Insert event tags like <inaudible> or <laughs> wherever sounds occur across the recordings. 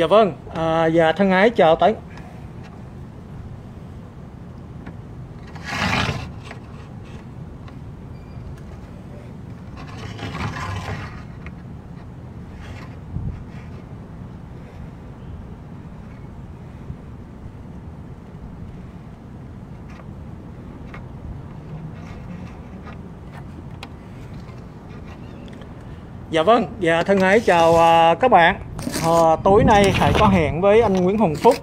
Dạ vâng, à, dạ thân ái chào tới Dạ vâng, dạ thân ái chào uh, các bạn. À, tối nay Khải có hẹn với anh Nguyễn Hồng Phúc.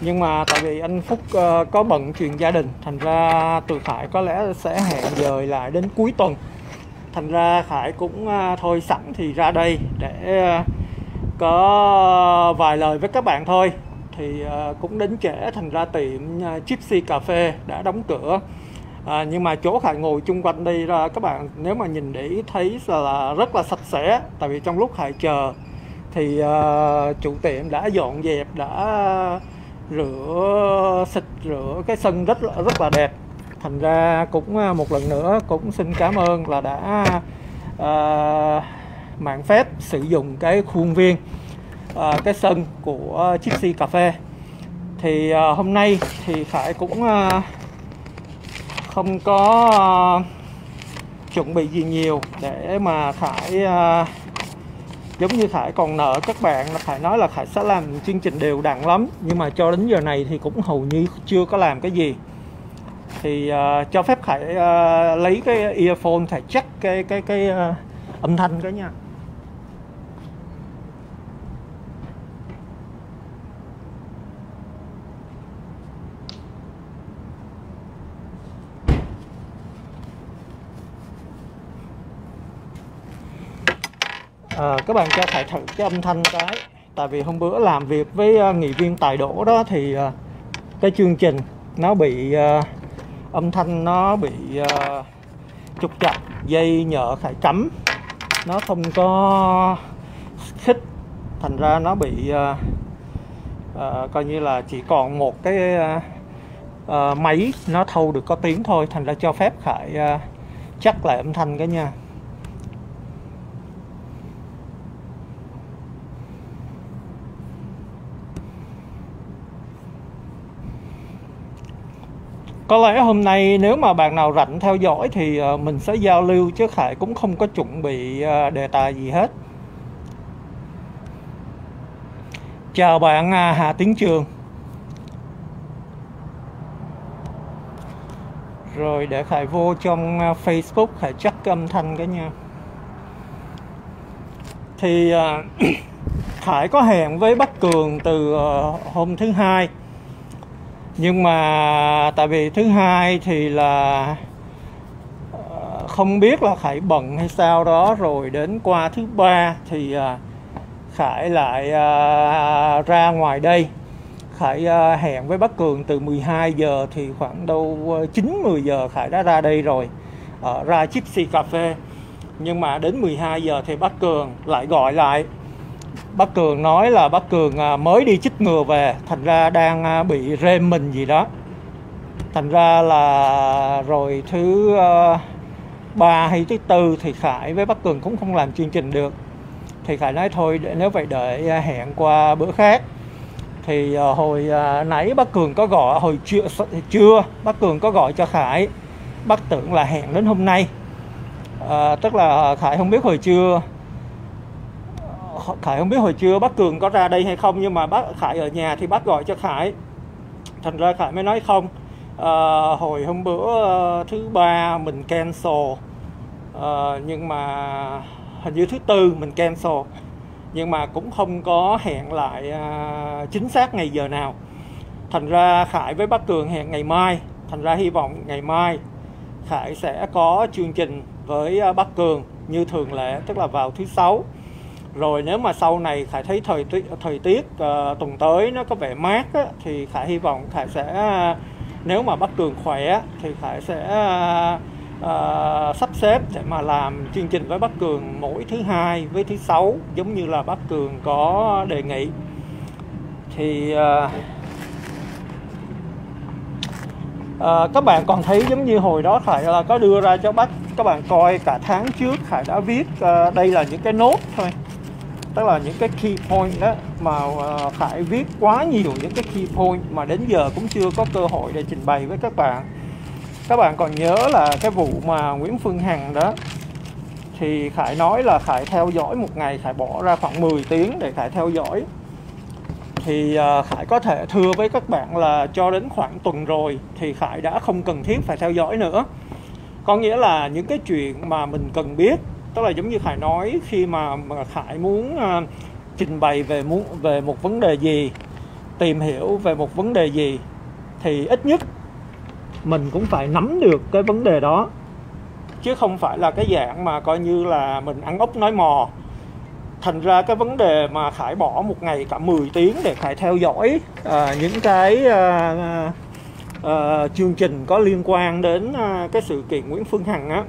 Nhưng mà tại vì anh Phúc uh, có bận chuyện gia đình thành ra tụi Khải có lẽ sẽ hẹn dời lại đến cuối tuần. Thành ra Khải cũng uh, thôi sẵn thì ra đây để uh, có vài lời với các bạn thôi. Thì uh, cũng đến trễ thành ra tiệm uh, Gypsy Cà Phê đã đóng cửa. À, nhưng mà chỗ Khải ngồi chung quanh đây ra các bạn nếu mà nhìn để ý thấy là rất là sạch sẽ tại vì trong lúc Khải chờ thì uh, chủ tiệm đã dọn dẹp đã rửa xịt rửa cái sân rất là rất là đẹp. Thành ra cũng uh, một lần nữa cũng xin cảm ơn là đã uh, mạng phép sử dụng cái khuôn viên uh, cái sân của Gypsy Cà Phê. Thì uh, hôm nay thì Khải cũng uh, không có uh, chuẩn bị gì nhiều để mà Khải uh, giống như Khải còn nợ các bạn là Khải nói là Khải sẽ làm chương trình đều đặn lắm. Nhưng mà cho đến giờ này thì cũng hầu như chưa có làm cái gì. Thì uh, cho phép Khải uh, lấy cái earphone Khải check cái cái cái uh, âm thanh cái nha. À, các bạn cho thầy thử cái âm thanh cái. Tại vì hôm bữa làm việc với uh, nghị viên tài đổ đó thì uh, cái chương trình nó bị uh, âm thanh nó bị uh, trục chặt dây nhợ phải cắm. Nó không có khích thành ra nó bị uh, uh, coi như là chỉ còn một cái uh, uh, máy nó thâu được có tiếng thôi thành ra cho phép khải uh, chắc lại âm thanh cái nha. Có lẽ hôm nay nếu mà bạn nào rảnh theo dõi thì ờ, mình sẽ giao lưu chứ Khải cũng không có chuẩn bị ờ, đề tài gì hết. Chào bạn Hà Tiến Trường. Rồi để Khải vô trong ờ, Facebook, Khải check âm thanh cái nha. Thì <clears throat> Khải có hẹn với Bắc Cường từ hôm thứ hai nhưng mà tại vì thứ hai thì là ờ, không biết là khải bận hay sao đó. Rồi đến qua thứ ba thì ờ, khải lại ờ, ra ngoài đây. Khải hẹn với bắc cường từ 12 giờ thì khoảng đâu 9 10 giờ khải đã ra đây rồi. Ra Gypsy cà phê. Nhưng mà đến 12 giờ thì bắc cường lại gọi lại bác cường nói là bác cường à, mới đi chích ngừa về thành ra đang à, bị rêm mình gì đó. Thành ra là rồi thứ à, ba hay thứ tư thì khải với bác cường cũng không làm chương trình được. Thì khải nói thôi để nếu vậy đợi hẹn qua bữa khác. Thì hồi nãy bác cường có gọi hồi trưa trưa bác cường có gọi cho khải. Bác tưởng là hẹn đến hôm nay. À, tức là khải không biết hồi trưa. Khải không biết hồi trưa bác Cường có ra đây hay không nhưng mà bác Khải ở nhà thì bác gọi cho Khải. Thành ra Khải mới nói không. À, hồi hôm bữa ờ, thứ ba mình cancel. À, nhưng mà hình như thứ tư mình cancel. Nhưng mà cũng không có hẹn lại à, chính xác ngày giờ nào. Thành ra Khải với bác Cường hẹn ngày mai. Thành ra hy vọng ngày mai Khải sẽ có chương trình với bác Cường như thường lệ tức là vào thứ sáu rồi nếu mà sau này khải thấy thời tiết thời tiết uh, tuần tới nó có vẻ mát á, thì khải hy vọng khải sẽ ờ, nếu mà bắc cường khỏe thì khải sẽ uh, sắp xếp để mà làm chương trình với bắc cường mỗi thứ hai với thứ sáu giống như là bắc cường có đề nghị. Thì uh, uh, các bạn còn thấy giống như hồi đó Khải là có đưa ra cho bác các bạn coi cả tháng trước Khải đã viết uh, đây là những cái nốt thôi tức là những cái key point đó mà ờ, phải Khải viết quá nhiều những cái key point mà đến giờ cũng chưa có cơ hội để trình bày với các bạn. Các bạn còn nhớ là cái vụ mà Nguyễn Phương Hằng đó, thì Khải nói là Khải theo dõi một ngày, Khải bỏ ra khoảng 10 tiếng để Khải theo dõi. Thì ờ, Khải có thể thưa với các bạn là cho đến khoảng tuần rồi thì Khải đã không cần thiết phải theo dõi nữa. Có nghĩa là những cái chuyện mà mình cần biết tức là giống như Khải nói khi mà, mà Khải muốn uh, trình bày về muốn về một vấn đề gì tìm hiểu về một vấn đề gì thì ít nhất mình cũng phải nắm được cái vấn đề đó. Chứ không phải là cái dạng mà coi như là mình ăn ốc nói mò. Thành ra cái vấn đề mà khải bỏ một ngày cả 10 tiếng để khải theo dõi uh, những cái uh, uh, chương trình có liên quan đến uh, cái sự kiện Nguyễn Phương Hằng á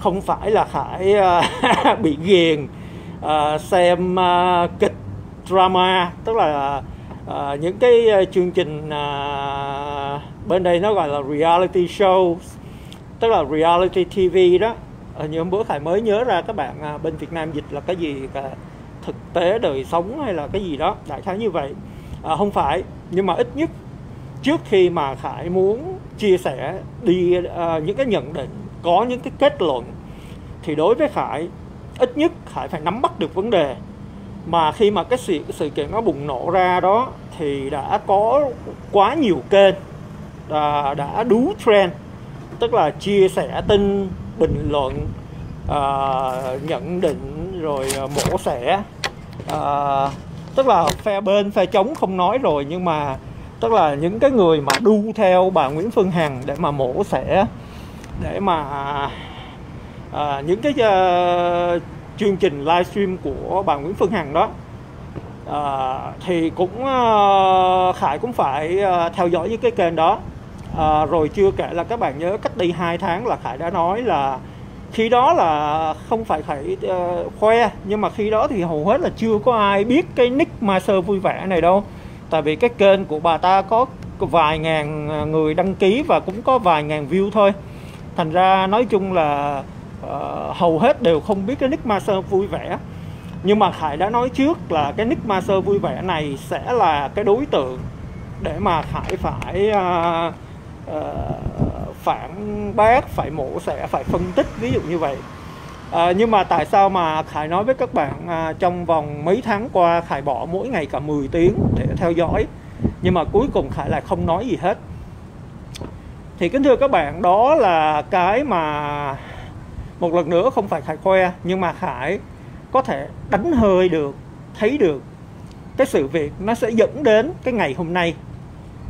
không phải là khải uh, <laughs> bị ghiền uh, xem uh, kịch drama tức là uh, những cái chương trình uh, bên đây nó gọi là reality show tức là reality TV đó. Ở như hôm bữa Khải mới nhớ ra các bạn bên Việt Nam dịch là cái gì cả thực tế đời sống hay là cái gì đó đại khái như vậy. À, không phải nhưng mà ít nhất trước khi mà Khải muốn chia sẻ đi uh, những cái nhận định có những cái kết luận thì đối với Khải ít nhất Khải phải nắm bắt được vấn đề. Mà khi mà cái sự, cái sự kiện nó bùng nổ ra đó thì đã có quá nhiều kênh đã, đã đú trend tức là chia sẻ tin bình luận uh, nhận định rồi à, mổ xẻ. Uh, tức là phe bên phe chống không nói rồi nhưng mà tức là những cái người mà đu theo bà Nguyễn Phương Hằng để mà mổ xẻ để mà à, những cái uh, chương trình livestream của bà Nguyễn Phương Hằng đó. À, thì cũng uh, Khải cũng phải uh, theo dõi với cái kênh đó. À, rồi chưa kể là các bạn nhớ cách đây 2 tháng là khải đã nói là khi đó là không phải khải uh, khoe nhưng mà khi đó thì hầu hết là chưa có ai biết cái nick master vui vẻ này đâu. Tại vì cái kênh của bà ta có vài ngàn người đăng ký và cũng có vài ngàn view thôi thành ra nói chung là uh, hầu hết đều không biết cái nick master vui vẻ. Nhưng mà khải đã nói trước là cái nick master vui vẻ này sẽ là cái đối tượng để mà khải phải uh, uh, phản bác phải mổ xẻ phải phân tích ví dụ như vậy. À, nhưng mà tại sao mà Khải nói với các bạn à, trong vòng mấy tháng qua Khải bỏ mỗi ngày cả 10 tiếng để theo dõi nhưng mà cuối cùng Khải lại không nói gì hết thì kính thưa các bạn đó là cái mà một lần nữa không phải Khải khoe nhưng mà Khải có thể đánh hơi được thấy được cái sự việc nó sẽ dẫn đến cái ngày hôm nay.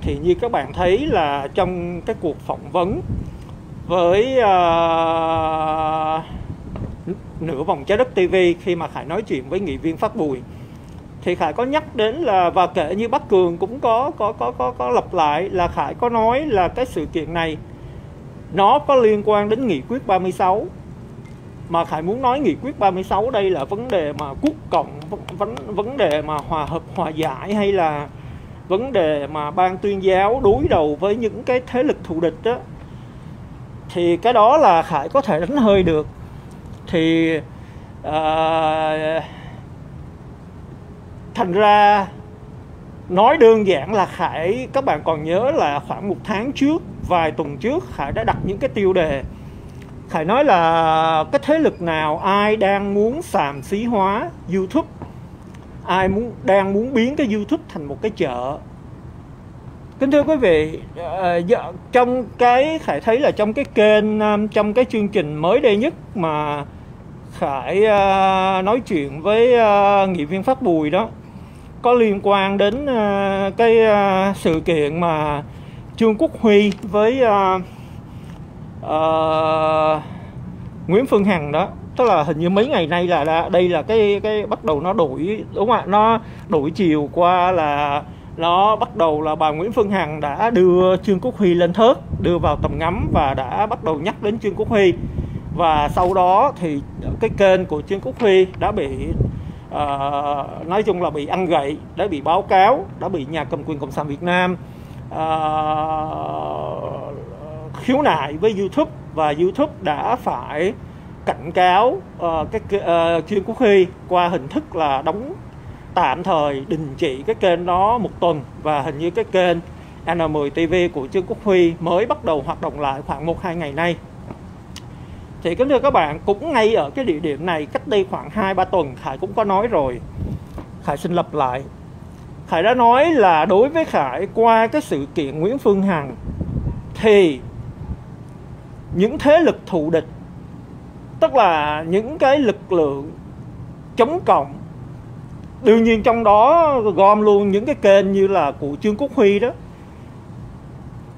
Thì như các bạn thấy là trong cái cuộc phỏng vấn với uh, nửa vòng trái đất TV khi mà Khải nói chuyện với nghị viên Phát Bùi thì Khải có nhắc đến là và kể như Bắc Cường cũng có có có có có lặp lại là Khải có nói là cái sự kiện này nó có liên quan đến nghị quyết 36 mà Khải muốn nói nghị quyết 36 đây là vấn đề mà quốc cộng vấn vấn đề mà hòa hợp hòa giải hay là vấn đề mà ban tuyên giáo đối đầu với những cái thế lực thù địch đó thì cái đó là khải có thể đánh hơi được. Thì uh, thành ra, nói đơn giản là khải, các bạn còn nhớ là khoảng một tháng trước, vài tuần trước, khải đã đặt những cái tiêu đề. Khải nói là cái thế lực nào ai đang muốn sàm xí hóa youtube? Ai muốn, đang muốn biến cái YouTube thành một cái chợ? Kính thưa quý vị ờ, trong cái, khải thấy là trong cái kênh ờ, trong cái chương trình mới đây nhất mà khải ờ, nói chuyện với nghị viên phát bùi đó có liên quan đến uh, cái uh, sự kiện mà trương quốc huy với uh, uh, nguyễn phương hằng đó. Tức là hình như mấy ngày nay là, là đây là cái cái bắt đầu nó đổi đúng không ạ? Nó đổi chiều qua là nó bắt đầu là bà Nguyễn Phương Hằng đã đưa Trương Quốc Huy lên thớt đưa vào tầm ngắm và đã bắt đầu nhắc đến Trương Quốc Huy. Và sau đó thì cái kênh của Trương Quốc Huy đã bị à, nói chung là bị ăn gậy đã bị báo cáo đã bị nhà cầm quyền cộng sản Việt Nam à, khiếu nại với YouTube và YouTube đã phải cảnh cáo uh, cái uh, Trương Quốc Huy qua hình thức là đóng tạm thời đình chỉ cái kênh đó một tuần và hình như cái kênh N10 TV của Trương Quốc Huy mới bắt đầu hoạt động lại khoảng 1-2 ngày nay thì kính thưa các bạn, cũng ngay ở cái địa điểm này cách đây khoảng 2-3 tuần, Khải cũng có nói rồi. Khải xin lặp lại. Khải đã nói là đối với Khải qua cái sự kiện Nguyễn Phương Hằng, thì những thế lực thù địch, tức là những cái lực lượng chống cộng, đương nhiên trong đó gom luôn những cái kênh như là của Trương Quốc Huy đó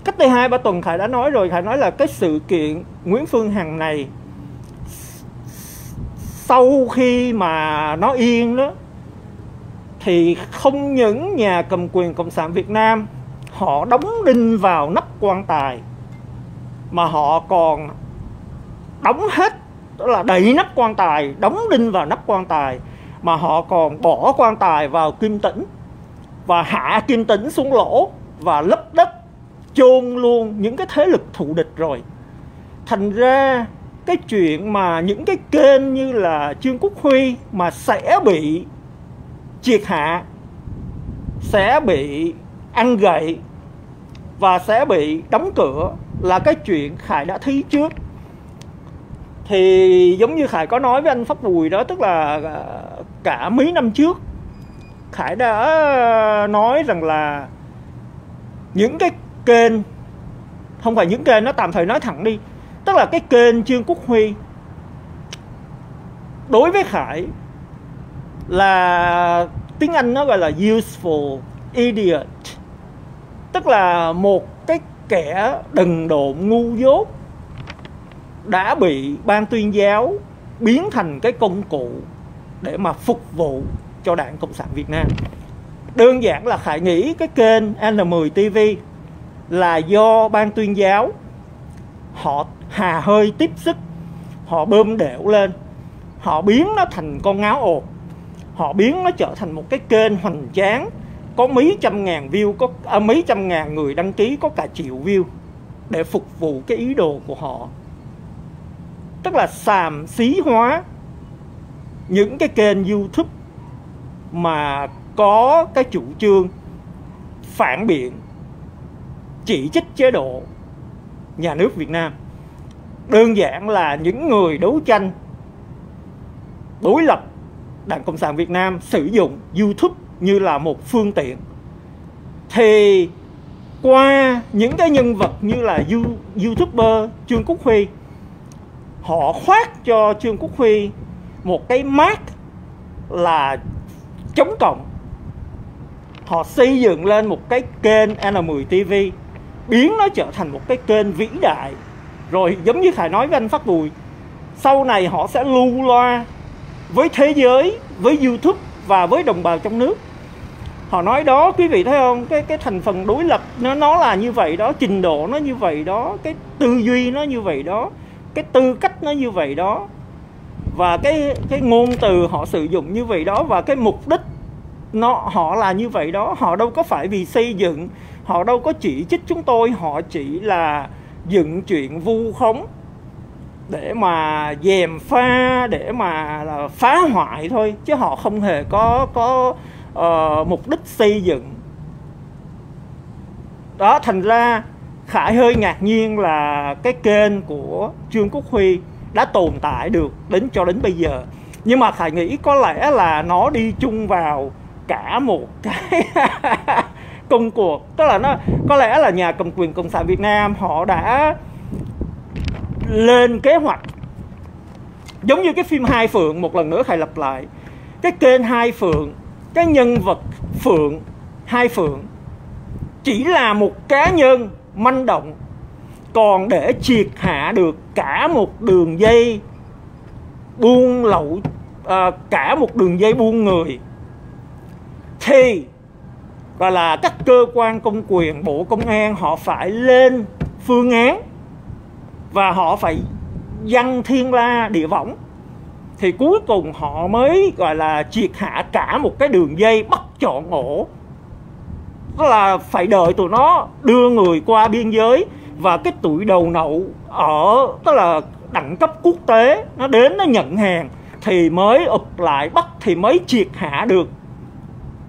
cách đây hai ba tuần khải đã nói rồi, khải nói là cái sự kiện nguyễn phương hằng này sau khi mà nó yên đó, thì không những nhà cầm quyền cộng sản việt nam họ đóng đinh vào nắp quan tài, mà họ còn đóng hết đó là đẩy nắp quan tài, đóng đinh vào nắp quan tài, mà họ còn bỏ quan tài vào kim tĩnh và hạ kim tĩnh xuống lỗ và lấp đất chôn luôn những cái thế lực thù địch rồi. Thành ra cái chuyện mà những cái kênh như là trương quốc huy mà sẽ bị triệt hạ, sẽ bị ăn gậy và sẽ bị đóng cửa là cái chuyện khải đã thấy trước. Thì giống như khải có nói với anh pháp bùi đó, tức là à, cả mấy năm trước, khải đã nói rằng là những cái kênh. Không phải những kênh, nó tạm thời nói thẳng đi. Tức là cái kênh trương quốc huy đối với khải là tiếng anh nó gọi là useful idiot. Tức là một cái kẻ đần độn ngu dốt đã bị ban tuyên giáo biến thành cái công cụ để mà phục vụ cho đảng cộng sản việt nam. Đơn giản là khải nghĩ cái kênh n10 tv là do ban tuyên giáo họ hà hơi tiếp sức họ bơm đẽo lên họ biến nó thành con ngáo ồ, họ biến nó trở thành một cái kênh hoành tráng có mấy trăm ngàn view có à, mấy trăm ngàn người đăng ký có cả triệu view để phục vụ cái ý đồ của họ. Tức là xàm xí hóa những cái kênh youtube mà có cái chủ trương phản biện chỉ trích chế độ nhà nước Việt Nam. Đơn giản là những người đấu tranh, đối lập Đảng Cộng sản Việt Nam sử dụng YouTube như là một phương tiện. Thì qua những cái nhân vật như là YouTuber Trương Quốc Huy, họ khoác cho Trương Quốc Huy một cái mát là chống cộng. Họ xây dựng lên một cái kênh N10 TV biến nó trở thành một cái kênh vĩ đại. Rồi giống như khải nói với anh phát bùi, sau này họ sẽ lưu loa với thế giới, với youtube và với đồng bào trong nước. Họ nói đó, quý vị thấy không? Cái cái thành phần đối lập nó nó là như vậy đó, trình độ nó như vậy đó, cái tư duy nó như vậy đó, cái tư cách nó như vậy đó. Và cái cái ngôn từ họ sử dụng như vậy đó, và cái mục đích nó, họ là như vậy đó, họ đâu có phải vì xây dựng họ đâu có chỉ trích chúng tôi họ chỉ là dựng chuyện vu khống để mà dèm pha để mà là phá hoại thôi chứ họ không hề có có uh, mục đích xây dựng. Đó thành ra khải hơi ngạc nhiên là cái kênh của trương quốc huy đã tồn tại được đến cho đến bây giờ. Nhưng mà khải nghĩ có lẽ là nó đi chung vào cả một cái <laughs> công cuộc tức là nó có lẽ là nhà cầm quyền cộng sản việt nam họ đã lên kế hoạch. Giống như cái phim hai phượng một lần nữa khai lập lại. Cái kênh hai phượng cái nhân vật phượng hai phượng chỉ là một cá nhân manh động còn để triệt hạ được cả một đường dây buôn lậu à, cả một đường dây buôn người thì và là các cơ quan, công quyền, bộ, công an, họ phải lên phương án và họ phải dăng thiên la địa võng. Thì cuối cùng họ mới, gọi là, triệt hạ cả một cái đường dây bắt chọn ổ. Tức là phải đợi tụi nó đưa người qua biên giới và cái tuổi đầu nậu ở, tức là đẳng cấp quốc tế, nó đến, nó nhận hàng thì mới ụp lại bắt, thì mới triệt hạ được,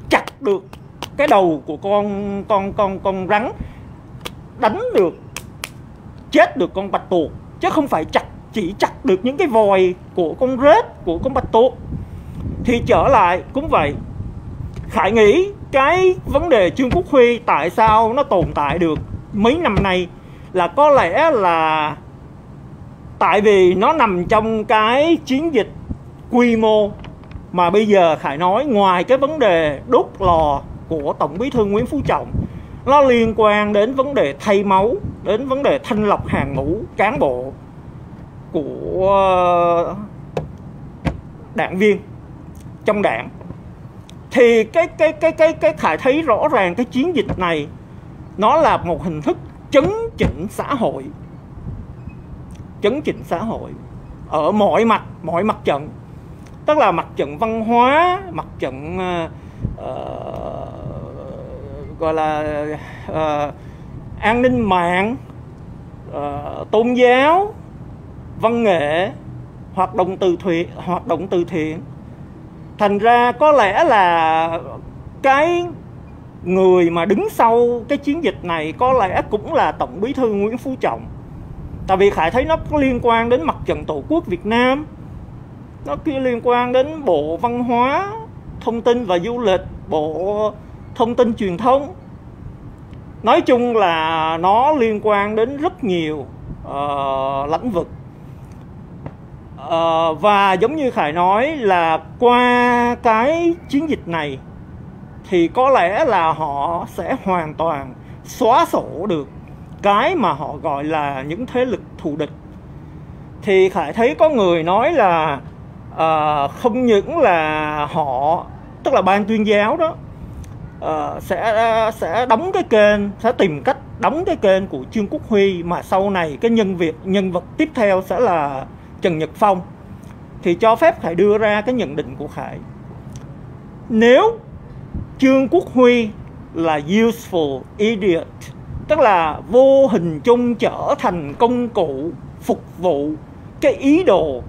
chặt được cái đầu của con con con con rắn đánh được, chết được con bạch tuộc, chứ không phải chặt, chỉ chặt được những cái vòi của con rết, của con bạch tuộc. Thì trở lại cũng vậy. Khải nghĩ cái vấn đề trương quốc huy tại sao nó tồn tại được mấy năm nay là có lẽ là tại vì nó nằm trong cái chiến dịch quy mô mà bây giờ khải nói ngoài cái vấn đề đốt lò của tổng bí thư nguyễn phú trọng. Nó liên quan đến vấn đề thay máu đến vấn đề thanh lọc hàng ngũ cán bộ của đảng viên trong đảng. Thì cái cái cái cái cái khải thấy rõ ràng cái chiến dịch này nó là một hình thức chấn chỉnh xã hội. Chấn chỉnh xã hội ở mọi mặt mọi mặt trận. Tức là mặt trận văn hóa mặt trận uh, gọi là uh, an ninh mạng uh, tôn giáo văn nghệ hoạt động từ thiện hoạt động từ thiện. Thành ra có lẽ là cái người mà đứng sau cái chiến dịch này có lẽ cũng là tổng bí thư nguyễn phú trọng. Tại vì khải thấy nó có liên quan đến mặt trận tổ quốc việt nam nó kia liên quan đến bộ văn hóa thông tin và du lịch bộ thông tin truyền thông nói chung là nó liên quan đến rất nhiều uh, lĩnh vực. Uh, và giống như khải nói là qua cái chiến dịch này thì có lẽ là họ sẽ hoàn toàn xóa sổ được cái mà họ gọi là những thế lực thù địch. Thì khải thấy có người nói là uh, không những là họ tức là ban tuyên giáo đó uh, sẽ ờ, sẽ đóng cái kênh sẽ tìm cách đóng cái kênh của trương quốc huy mà sau này cái nhân việc nhân vật tiếp theo sẽ là trần nhật phong. Thì cho phép khải đưa ra cái nhận định của khải. Nếu trương quốc huy là useful idiot tức là vô hình chung trở thành công cụ phục vụ cái ý đồ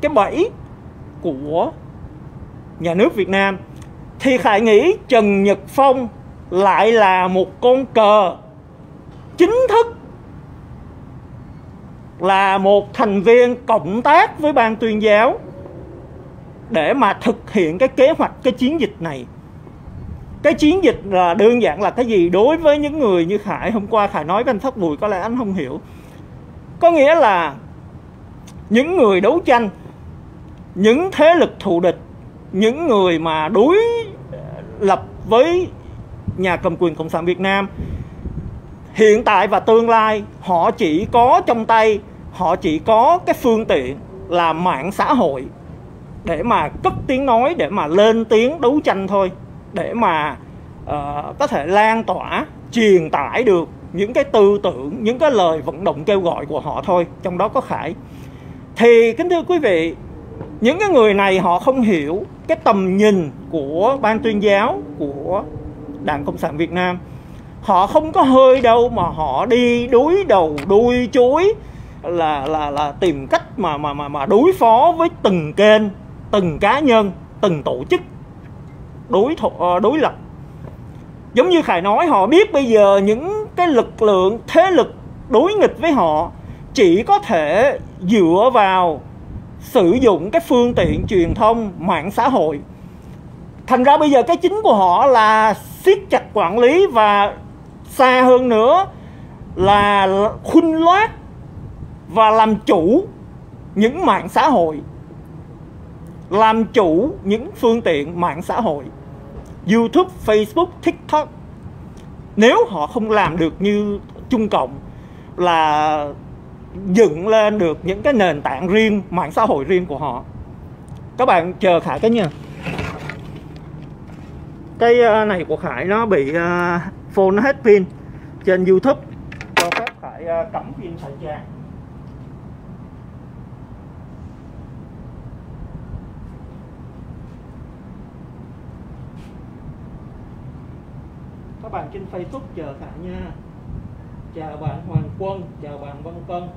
cái bẫy của nhà nước Việt Nam thì Khải nghĩ Trần Nhật Phong lại là một con cờ chính thức, là một thành viên cộng tác với ban tuyên giáo để mà thực hiện cái kế hoạch cái chiến dịch này. Cái chiến dịch là đơn giản là cái gì? Đối với những người như khải, hôm qua khải nói với anh thất bùi, có lẽ anh không hiểu. Có nghĩa là những người đấu tranh, những thế lực thù địch, những người mà đối lập với nhà cầm quyền cộng sản việt nam. Hiện tại và tương lai họ chỉ có trong tay họ chỉ có cái phương tiện là mạng xã hội để mà cất tiếng nói để mà lên tiếng đấu tranh thôi để mà uh, có thể lan tỏa truyền tải được những cái tư tưởng những cái lời vận động kêu gọi của họ thôi trong đó có khải. Thì kính thưa quý vị những cái người này họ không hiểu cái tầm nhìn của ban tuyên giáo của đảng cộng sản việt nam. Họ không có hơi đâu mà họ đi đối đầu đuôi chuối là là là tìm cách mà mà mà mà đối phó với từng kênh từng cá nhân từng tổ chức đối thổ, ờ, đối lập. Giống như khải nói họ biết bây giờ những cái lực lượng thế lực đối nghịch với họ chỉ có thể dựa vào sử dụng cái phương tiện truyền thông mạng xã hội. Thành ra bây giờ cái chính của họ là siết chặt quản lý và xa hơn nữa là khuynh loát và làm chủ những mạng xã hội làm chủ những phương tiện mạng xã hội YouTube, Facebook, TikTok. Nếu họ không làm được như Trung Cộng là dựng lên được những cái nền tảng riêng mạng xã hội riêng của họ. Các bạn chờ khải cái nha. Cái ờ, này của khải nó bị uh, phone nó hết pin trên youtube. Cho phép khải uh, cắm pin sạc tràn các bạn trên facebook chờ khải nha. Chào bạn hoàng quân chào bạn văn cân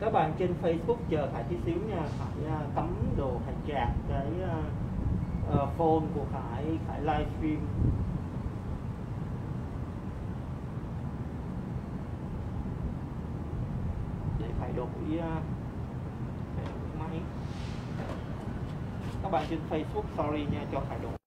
các bạn trên Facebook chờ Khải tí xíu nha. Khải à, uh, tắm đồ Khải chạc cái uh, uh, phone của Khải Khải livestream. Để khải đổi uh, máy. Các bạn trên Facebook sorry nha cho Khải đổi.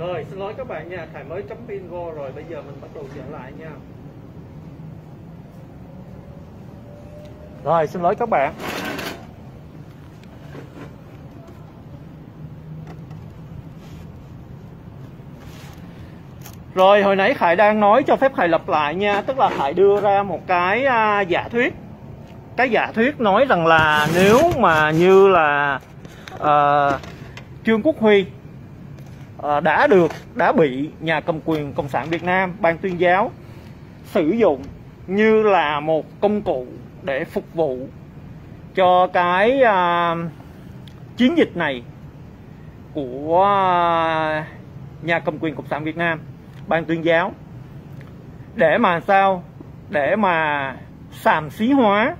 Rồi, xin lỗi các bạn nha, Khải mới chấm pin vô rồi, bây giờ mình bắt đầu trở lại nha. Rồi, xin lỗi các bạn. Rồi, hồi nãy Khải đang nói cho phép Khải lặp lại nha, tức là Khải đưa ra một cái à, giả thuyết. Cái giả thuyết nói rằng là nếu mà như là à, Trương Quốc Huy Ờ, đã được đã bị nhà cầm quyền cộng sản Việt Nam ban tuyên giáo sử dụng như là một công cụ để phục vụ cho cái à, chiến dịch này của à, nhà cầm quyền cộng sản Việt Nam ban tuyên giáo. Để mà sao? Để mà sàm xí hóa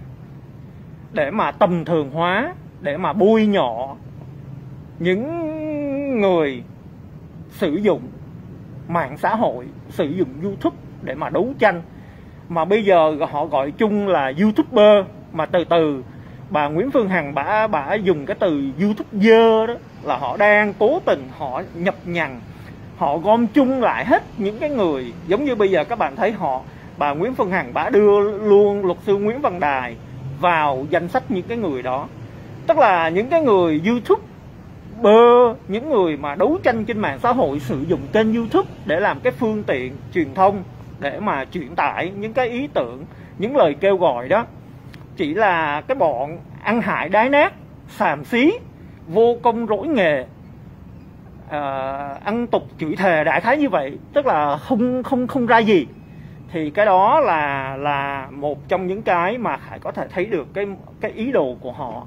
để mà tầm thường hóa để mà bôi nhọ những người sử dụng mạng xã hội, sử dụng youtube để mà đấu tranh. Mà bây giờ họ gọi chung là youtuber, mà từ từ bà Nguyễn Phương Hằng bả bả dùng cái từ youtuber đó là họ đang cố tình họ nhập nhằng, họ gom chung lại hết những cái người. Giống như bây giờ các bạn thấy họ, bà Nguyễn Phương Hằng bả đưa luôn luật sư Nguyễn Văn Đài vào danh sách những cái người đó. Tức là những cái người youtube bơ những người mà đấu tranh trên mạng xã hội sử dụng kênh youtube để làm cái phương tiện truyền thông để mà truyền tải những cái ý tưởng những lời kêu gọi đó. Chỉ là cái bọn ăn hại đái nát xàm xí vô công rỗi nghề à, ăn tục chửi thề đại khái như vậy tức là không không không ra gì. Thì cái đó là là một trong những cái mà khải có thể thấy được cái cái ý đồ của họ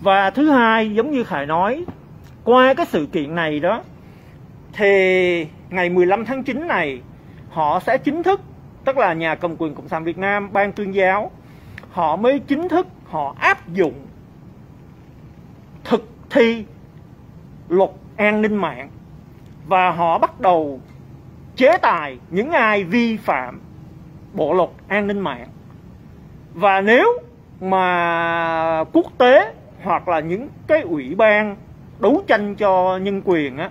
và thứ hai, giống như Khải nói, qua cái sự kiện này đó, thì ngày 15 tháng 9 này, họ sẽ chính thức, tức là nhà cầm quyền cộng sản Việt Nam, ban tuyên giáo, họ mới chính thức, họ áp dụng thực thi luật an ninh mạng. Và họ bắt đầu chế tài những ai vi phạm bộ luật an ninh mạng. Và nếu mà quốc tế hoặc là những cái ủy ban đấu tranh cho nhân quyền á,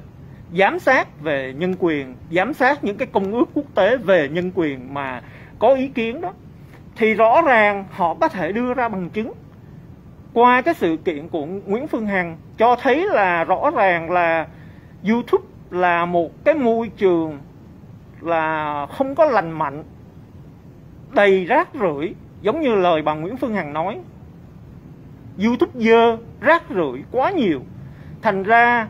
giám sát về nhân quyền, giám sát những cái công ước quốc tế về nhân quyền mà có ý kiến đó, thì rõ ràng họ có thể đưa ra bằng chứng. Qua cái sự kiện của Nguyễn Phương Hằng, cho thấy là rõ ràng là YouTube là một cái môi trường là không có lành mạnh, đầy rác rưởi, giống như lời bà Nguyễn Phương Hằng nói. YouTube dơ, rác rưởi quá nhiều. Thành ra,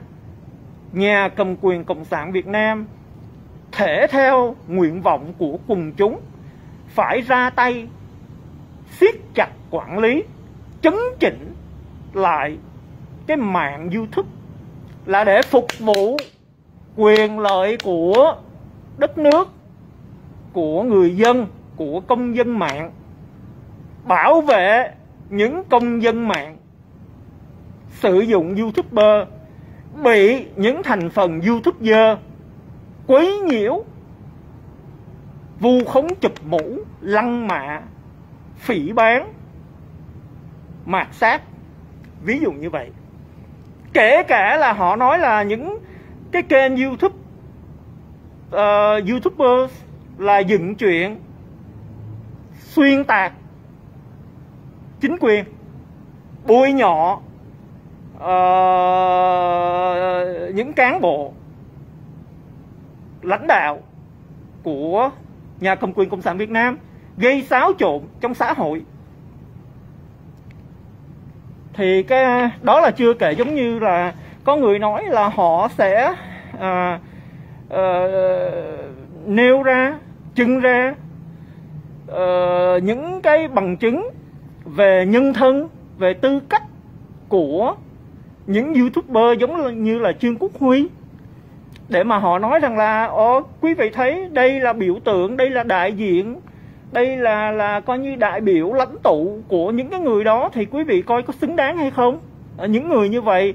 nhà cầm quyền cộng sản Việt Nam thể theo nguyện vọng của quần chúng, phải ra tay siết chặt quản lý, chấn chỉnh lại cái mạng YouTube là để phục vụ quyền lợi của đất nước, của người dân, của công dân mạng, bảo vệ những công dân mạng sử dụng youtuber bị những thành phần youtuber quấy nhiễu vu khống chụp mũ lăng mạ phỉ bán mạt sát. Ví dụ như vậy. Kể cả là họ nói là những cái kênh youtube ờ, uh, youtuber là dựng chuyện xuyên tạc chính quyền. Bôi nhọ uh, những cán bộ lãnh đạo của nhà cầm quyền cộng sản Việt Nam gây xáo trộn trong xã hội. Thì cái đó là chưa kể giống như là có người nói là họ sẽ à, à, nêu ra trưng ra à, những cái bằng chứng về nhân thân về tư cách của những youtuber giống như là trương quốc huy. Để mà họ nói rằng là ồ quý vị thấy đây là biểu tượng đây là đại diện đây là là coi như đại biểu lãnh tụ của những cái người đó thì quý vị coi có xứng đáng hay không? Ở những người như vậy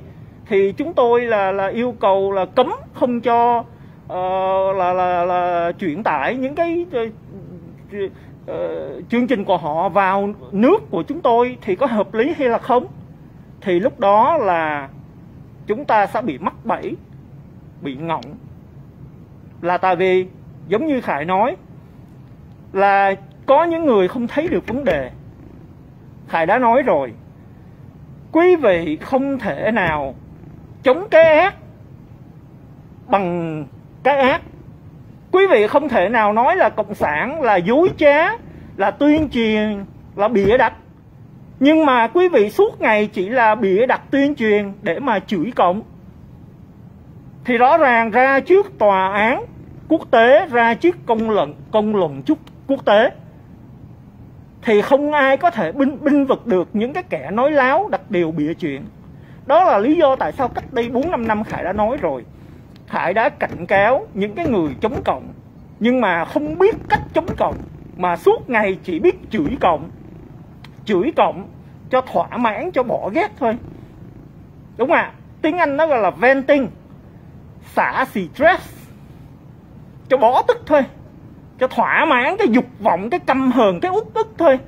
thì chúng tôi là là yêu cầu là cấm không cho uh, là là là chuyển tải những cái uh, Ờ, chương trình của họ vào nước của chúng tôi thì có hợp lý hay là không? Thì lúc đó là chúng ta sẽ bị mắc bẫy, bị ngọng. Là tại vì, giống như khải nói, là có những người không thấy được vấn đề. Khải đã nói rồi, quý vị không thể nào chống cái ác bằng cái ác quý vị không thể nào nói là cộng sản là dối trá, là tuyên truyền, là bịa đặt. Nhưng mà quý vị suốt ngày chỉ là bịa đặt tuyên truyền để mà chửi cộng. Thì rõ ràng ra trước tòa án quốc tế, ra trước công luận công luận chúc quốc tế, thì không ai có thể binh binh vực được những cái kẻ nói láo, đặt điều bịa chuyện. Đó là lý do tại sao cách đây 4 năm năm Khải đã nói rồi. Hải đã cảnh cáo những cái người chống cộng, nhưng mà không biết cách chống cộng, mà suốt ngày chỉ biết chửi cộng chửi cộng cho thỏa mãn, cho bỏ ghét thôi. Đúng không ạ? Tiếng anh nó gọi là venting, xả stress, cho bỏ tức thôi, cho thỏa mãn cái dục vọng, cái căm hờn, cái uất ức thôi.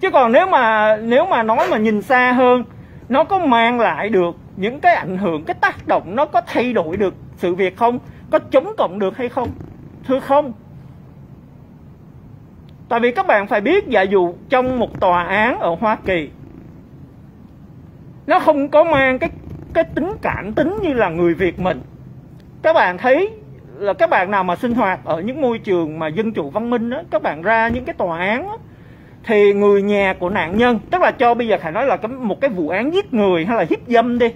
Chứ còn nếu mà nếu mà nói mà nhìn xa hơn, nó có mang lại được những cái ảnh hưởng, cái tác động, nó có thay đổi được sự việc không? Có chống cộng được hay không? Thưa không? Tại vì các bạn phải biết giả dụ trong một tòa án ở hoa kỳ nó không có mang cái cái tính cảm tính như là người việt mình. Các bạn thấy là các bạn nào mà sinh hoạt ở những môi trường mà dân chủ văn minh đó, các bạn ra những cái tòa án đó, thì người nhà của nạn nhân tức là cho bây giờ phải nói là một cái vụ án giết người hay là hiếp dâm đi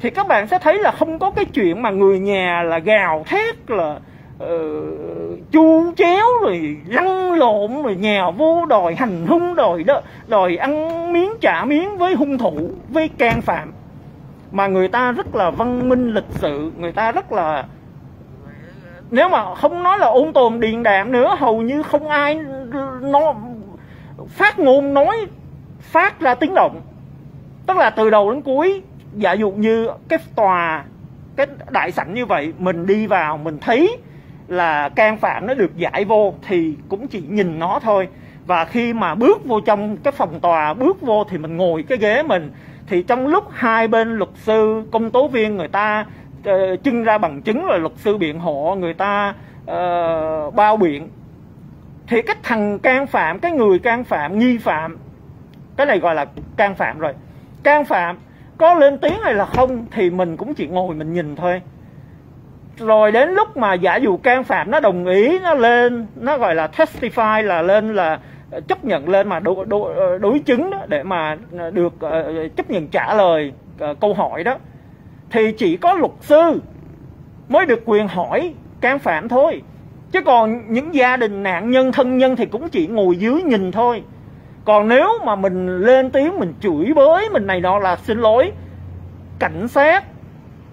thì các bạn sẽ thấy là không có cái chuyện mà người nhà là gào thét là uh, chu chéo rồi lăn lộn rồi nhào vô đòi hành hung đòi đó đòi ăn miếng trả miếng với hung thủ với can phạm. Mà người ta rất là văn minh lịch sự người ta rất là nếu mà không nói là ôn tồn điền đạm nữa hầu như không ai nó phát ngôn nói phát ra tiếng động. Tức là từ đầu đến cuối giả dụ như cái tòa cái đại sảnh như vậy mình đi vào mình thấy là can phạm nó được giải vô thì cũng chỉ nhìn nó thôi. Và khi mà bước vô trong cái phòng tòa bước vô thì mình ngồi cái ghế mình thì trong lúc hai bên luật sư công tố viên người ta uh, trưng ra bằng chứng là luật sư biện hộ người ta uh, bao biện thì cái thằng can phạm cái người can phạm nghi phạm cái này gọi là can phạm rồi. Can phạm có lên tiếng hay là không thì mình cũng chỉ ngồi mình nhìn thôi. Rồi đến lúc mà giả dụ can phạm nó đồng ý nó lên nó gọi là testify là lên là ờ, chấp nhận lên mà đối, đối, ờ, đối chứng đó để mà ờ, được uh, chấp nhận trả lời uh, câu hỏi đó thì chỉ có luật sư mới được quyền hỏi can phạm thôi. Chứ còn những gia đình nạn nhân thân nhân thì cũng chỉ ngồi dưới nhìn thôi còn nếu mà mình lên tiếng mình chửi bới mình này nọ là xin lỗi. Cảnh sát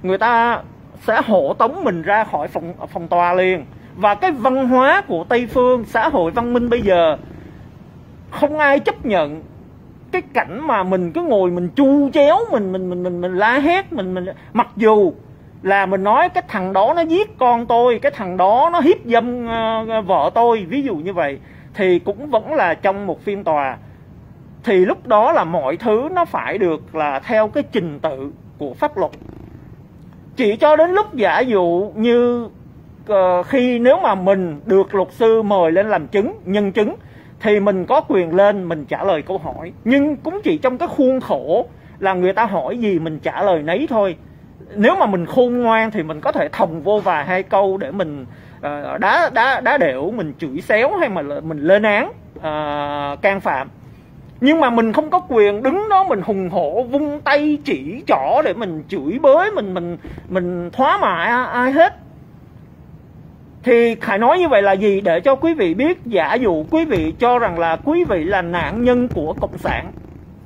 người ta sẽ hộ tống mình ra khỏi phòng phòng tòa liền. Và cái văn hóa của tây phương xã hội văn minh bây giờ không ai chấp nhận cái cảnh mà mình cứ ngồi mình chu chéo mình mình mình mình, mình la hét mình mình mặc dù là mình nói cái thằng đó nó giết con tôi cái thằng đó nó hiếp dâm uh, vợ tôi ví dụ như vậy thì cũng vẫn là trong một phiên tòa thì lúc đó là mọi thứ nó phải được là theo cái trình tự của pháp luật. Chỉ cho đến lúc giả dụ như uh, khi nếu mà mình được luật sư mời lên làm chứng nhân chứng thì mình có quyền lên mình trả lời câu hỏi. Nhưng cũng chỉ trong cái khuôn khổ là người ta hỏi gì mình trả lời nấy thôi. Nếu mà mình khôn ngoan thì mình có thể thòng vô vài hai câu để mình uh, đá đá đá đểu mình chửi xéo hay mà mình lên án uh, can phạm nhưng mà mình không có quyền đứng đó mình hùng hổ, vung tay chỉ trỏ để mình chửi bới, mình mình mình thoá mạ ai hết. Thì khải nói như vậy là gì? Để cho quý vị biết, giả dụ quý vị cho rằng là quý vị là nạn nhân của cộng sản.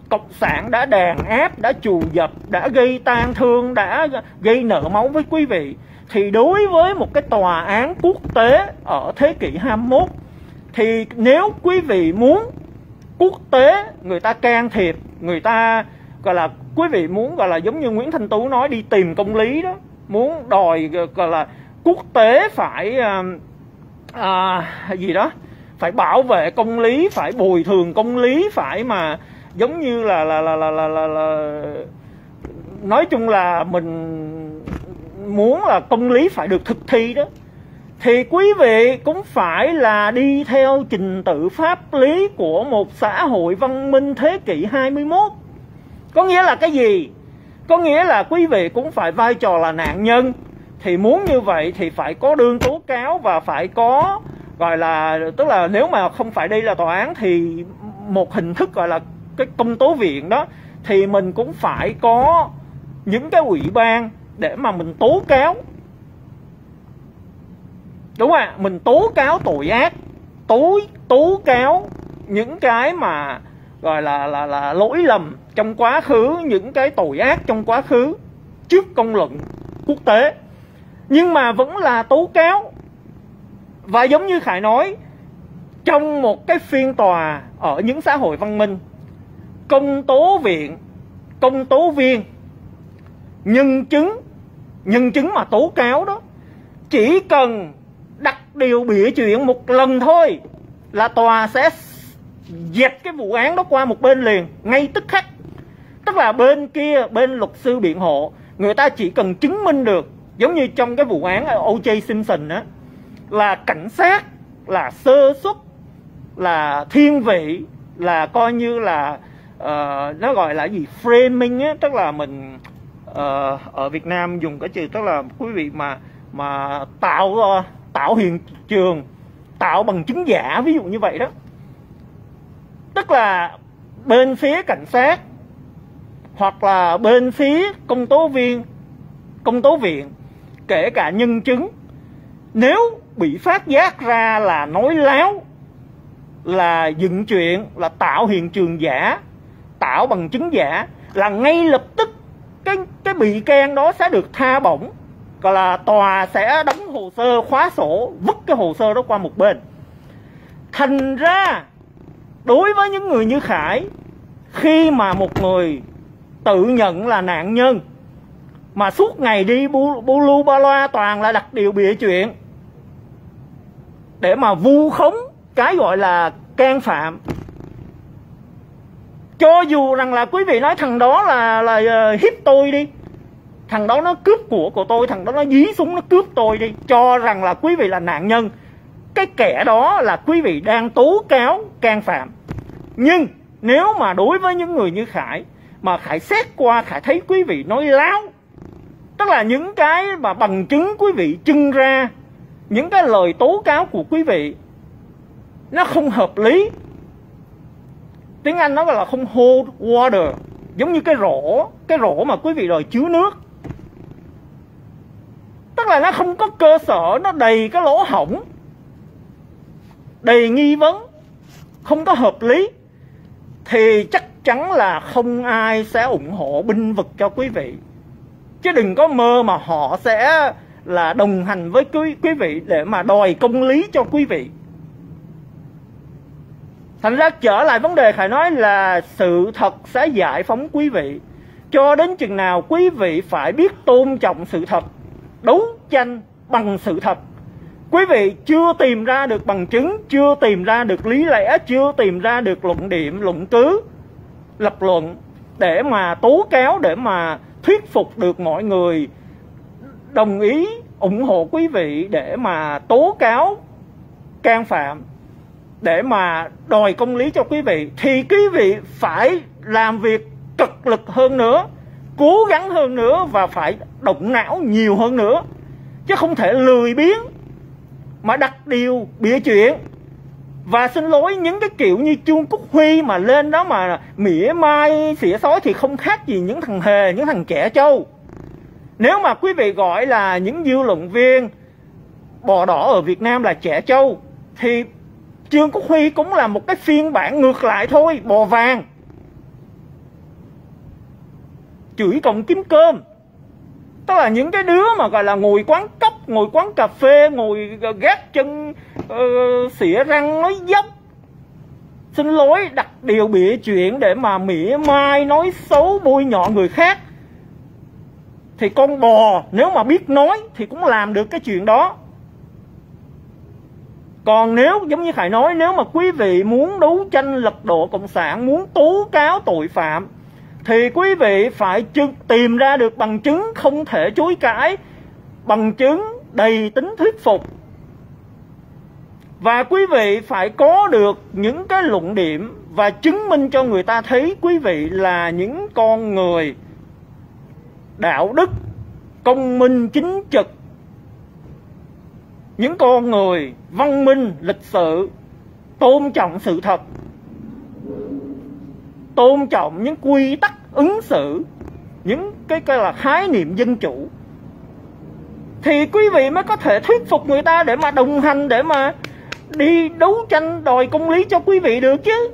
Cộng sản đã đàn áp, đã trù dập, đã gây tan thương, đã gây nợ máu với quý vị. Thì đối với một cái tòa án quốc tế ở thế kỷ 21 thì nếu quý vị muốn quốc tế người ta can thiệp người ta gọi là quý vị muốn gọi là giống như Nguyễn Thanh Tú nói đi tìm công lý đó muốn đòi gọi là quốc tế phải à, à, gì đó phải bảo vệ công lý phải bồi thường công lý phải mà giống như là là là là là, là, là nói chung là mình muốn là công lý phải được thực thi đó thì quý vị cũng phải là đi theo trình tự pháp lý của một xã hội văn minh thế kỷ 21. Có nghĩa là cái gì? Có nghĩa là quý vị cũng phải vai trò là nạn nhân. Thì muốn như vậy thì phải có đơn tố cáo và phải có, gọi là, tức là nếu mà không phải đây là tòa án thì một hình thức gọi là cái công tố viện đó, thì mình cũng phải có những cái ủy ban để mà mình tố cáo đúng không ạ, mình tố cáo tội ác, tố tố cáo những cái mà, gọi là là là lỗi lầm trong quá khứ, những cái tội ác trong quá khứ trước công luận quốc tế. Nhưng mà vẫn là tố cáo. Và giống như khải nói, trong một cái phiên tòa ở những xã hội văn minh, công tố viện, công tố viên, nhân chứng nhân chứng mà tố cáo đó, chỉ cần đặt điều bịa chuyện một lần thôi là tòa sẽ dẹp cái vụ án đó qua một bên liền ngay tức khắc tức là bên kia bên luật sư biện hộ người ta chỉ cần chứng minh được giống như trong cái vụ án O.J. Simpson á là cảnh sát là sơ xuất là thiên vị là coi như là uh, nó gọi là gì framing á tức là mình uh, ở Việt Nam dùng cái từ tức là quý vị mà mà tạo uh, tạo hiện trường, tạo bằng chứng giả ví dụ như vậy đó. Tức là bên phía cảnh sát hoặc là bên phía công tố viên, công tố viện, kể cả nhân chứng, nếu bị phát giác ra là nói láo, là dựng chuyện, là tạo hiện trường giả, tạo bằng chứng giả, là ngay lập tức cái cái bị can đó sẽ được tha bổng gọi là tòa sẽ đóng hồ sơ khóa sổ vứt cái hồ sơ đó qua một bên. Thành ra đối với những người như khải khi mà một người tự nhận là nạn nhân mà suốt ngày đi bu, bu lu ba loa toàn là đặt điều bịa chuyện để mà vu khống cái gọi là can phạm cho dù rằng là quý vị nói thằng đó là là uh, hiếp tôi đi thằng đó nó cướp của của tôi, thằng đó nó dí súng nó cướp tôi đi. Cho rằng là quý vị là nạn nhân. Cái kẻ đó là quý vị đang tố cáo can phạm. Nhưng nếu mà đối với những người như khải, mà khải xét qua, khải thấy quý vị nói láo, tức là những cái mà bằng chứng quý vị trưng ra, những cái lời tố cáo của quý vị, nó không hợp lý. Tiếng anh nó gọi là không hold water, giống như cái rổ cái rổ mà quý vị đòi chứa nước tức là nó không có cơ sở, nó đầy cái lỗ hổng. Đầy nghi vấn. Không có hợp lý. Thì chắc chắn là không ai sẽ ủng hộ binh vực cho quý vị. Chứ đừng có mơ mà họ sẽ là đồng hành với quý quý vị để mà đòi công lý cho quý vị. Thành ra trở lại vấn đề phải nói là sự thật sẽ giải phóng quý vị. Cho đến chừng nào quý vị phải biết tôn trọng sự thật đấu tranh bằng sự thật. Quý vị chưa tìm ra được bằng chứng, chưa tìm ra được lý lẽ, chưa tìm ra được luận điểm, luận cứ, lập luận để mà tố cáo, để mà thuyết phục được mọi người đồng ý ủng hộ quý vị để mà tố cáo can phạm, để mà đòi công lý cho quý vị, thì quý vị phải làm việc cực lực hơn nữa, cố gắng hơn nữa và phải động não nhiều hơn nữa chứ không thể lười biếng mà đặt điều bịa chuyện và xin lỗi những cái kiểu như Trương Cúc Huy mà lên đó mà mỉa mai xỉa sói thì không khác gì những thằng hề, những thằng trẻ trâu. Nếu mà quý vị gọi là những dư luận viên bò đỏ ở Việt Nam là trẻ trâu thì Trương Cúc Huy cũng là một cái phiên bản ngược lại thôi, bò vàng. Chửi cộng kiếm cơm tức là những cái đứa mà gọi là ngồi quán cốc ngồi quán cà phê ngồi ờ, gác chân uh, xỉa răng nói dốc. Xin lỗi đặt điều bịa chuyện để mà mỉa mai nói xấu bôi nhọ người khác. Thì con bò nếu mà biết nói thì cũng làm được cái chuyện đó. Còn nếu giống như khải nói nếu mà quý vị muốn đấu tranh lật đổ cộng sản muốn tố cáo tội phạm thì quý vị phải tìm ra được bằng chứng không thể chối cãi, bằng chứng đầy tính thuyết phục. Và quý vị phải có được những cái luận điểm và chứng minh cho người ta thấy quý vị là những con người đạo đức, công minh chính trực, những con người văn minh, lịch sự, tôn trọng sự thật, tôn trọng những quy tắc ứng xử những cái cái là khái niệm dân chủ, thì quý vị mới có thể thuyết phục người ta để mà đồng hành, để mà đi đấu tranh đòi công lý cho quý vị được chứ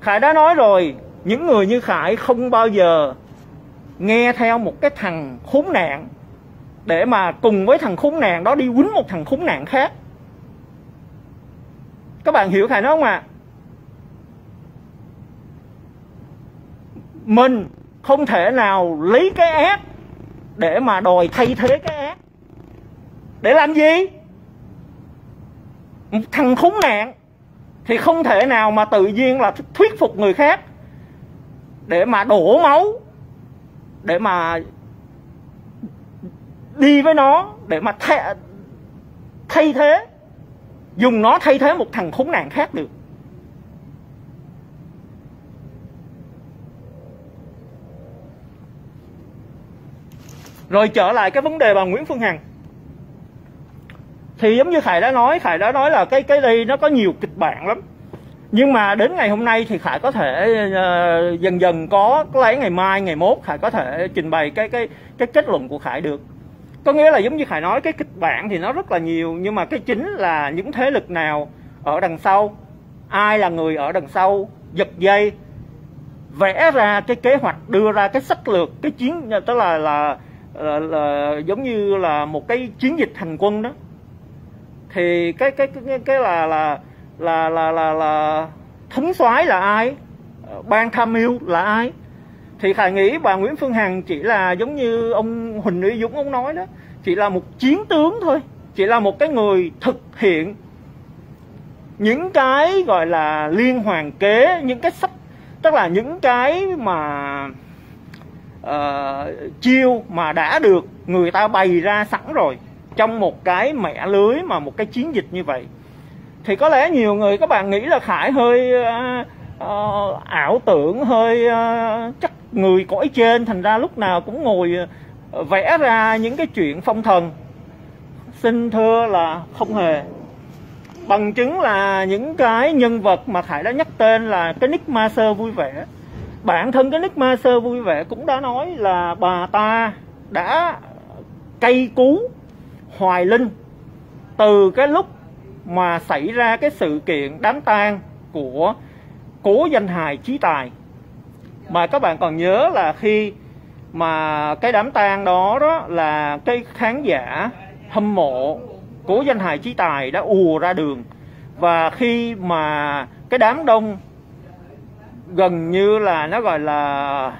khải đã nói rồi, những người như khải không bao giờ nghe theo một cái thằng khốn nạn để mà cùng với thằng khốn nạn đó đi quýnh một thằng khốn nạn khác các bạn hiểu khải nói không ạ à? Mình không thể nào lấy cái ác để mà đòi thay thế cái ác. Để làm gì? Một thằng khốn nạn thì không thể nào mà tự nhiên là thuyết phục người khác để mà đổ máu để mà đi với nó để mà thay, thay thế dùng nó thay thế một thằng khốn nạn khác được. Rồi trở lại cái vấn đề bà Nguyễn Phương Hằng. Thì giống như Khải đã nói Khải đã nói là cái cái đây nó có nhiều kịch bản lắm. Nhưng mà đến ngày hôm nay thì Khải có thể uh, dần dần có có lẽ ngày mai ngày mốt Khải có thể trình bày cái cái cái kết luận của Khải được. Có nghĩa là giống như Khải nói cái kịch bản thì nó rất là nhiều nhưng mà cái chính là những thế lực nào ở đằng sau? Ai là người ở đằng sau? Giật dây. Vẽ ra cái kế hoạch đưa ra cái sách lược cái chiến tức là là là, là giống như là một cái chiến dịch hành quân đó. Thì cái cái cái, cái là là là là là, là thống soái là ai? Ờ, ban tham mưu là ai? Thì khải nghĩ bà nguyễn phương hằng chỉ là giống như ông huỳnh uy dũng ông nói đó chỉ là một chiến tướng thôi chỉ là một cái người thực hiện những cái gọi là liên hoàn kế những cái sách tức là những cái mà uh, chiêu mà đã được người ta bày ra sẵn rồi trong một cái mẹ lưới mà một cái chiến dịch như vậy. Thì có lẽ nhiều người các bạn nghĩ là khải hơi uh, uh, ảo tưởng hơi uh, chắc người cõi trên thành ra lúc nào cũng ngồi vẽ ra những cái chuyện phong thần. Xin thưa là không hề. Bằng chứng là những cái nhân vật mà khải đã nhắc tên là cái nick master vui vẻ bản thân cái nick master vui vẻ cũng đã nói là bà ta đã cây cú, hoài linh từ cái lúc mà xảy ra cái sự kiện đám tang của cố danh hài trí tài. Mà các bạn còn nhớ là khi mà cái đám tang đó đó là cái khán giả hâm mộ cố danh hài trí tài đã ùa ra đường. Và khi mà cái đám đông gần như là nó gọi là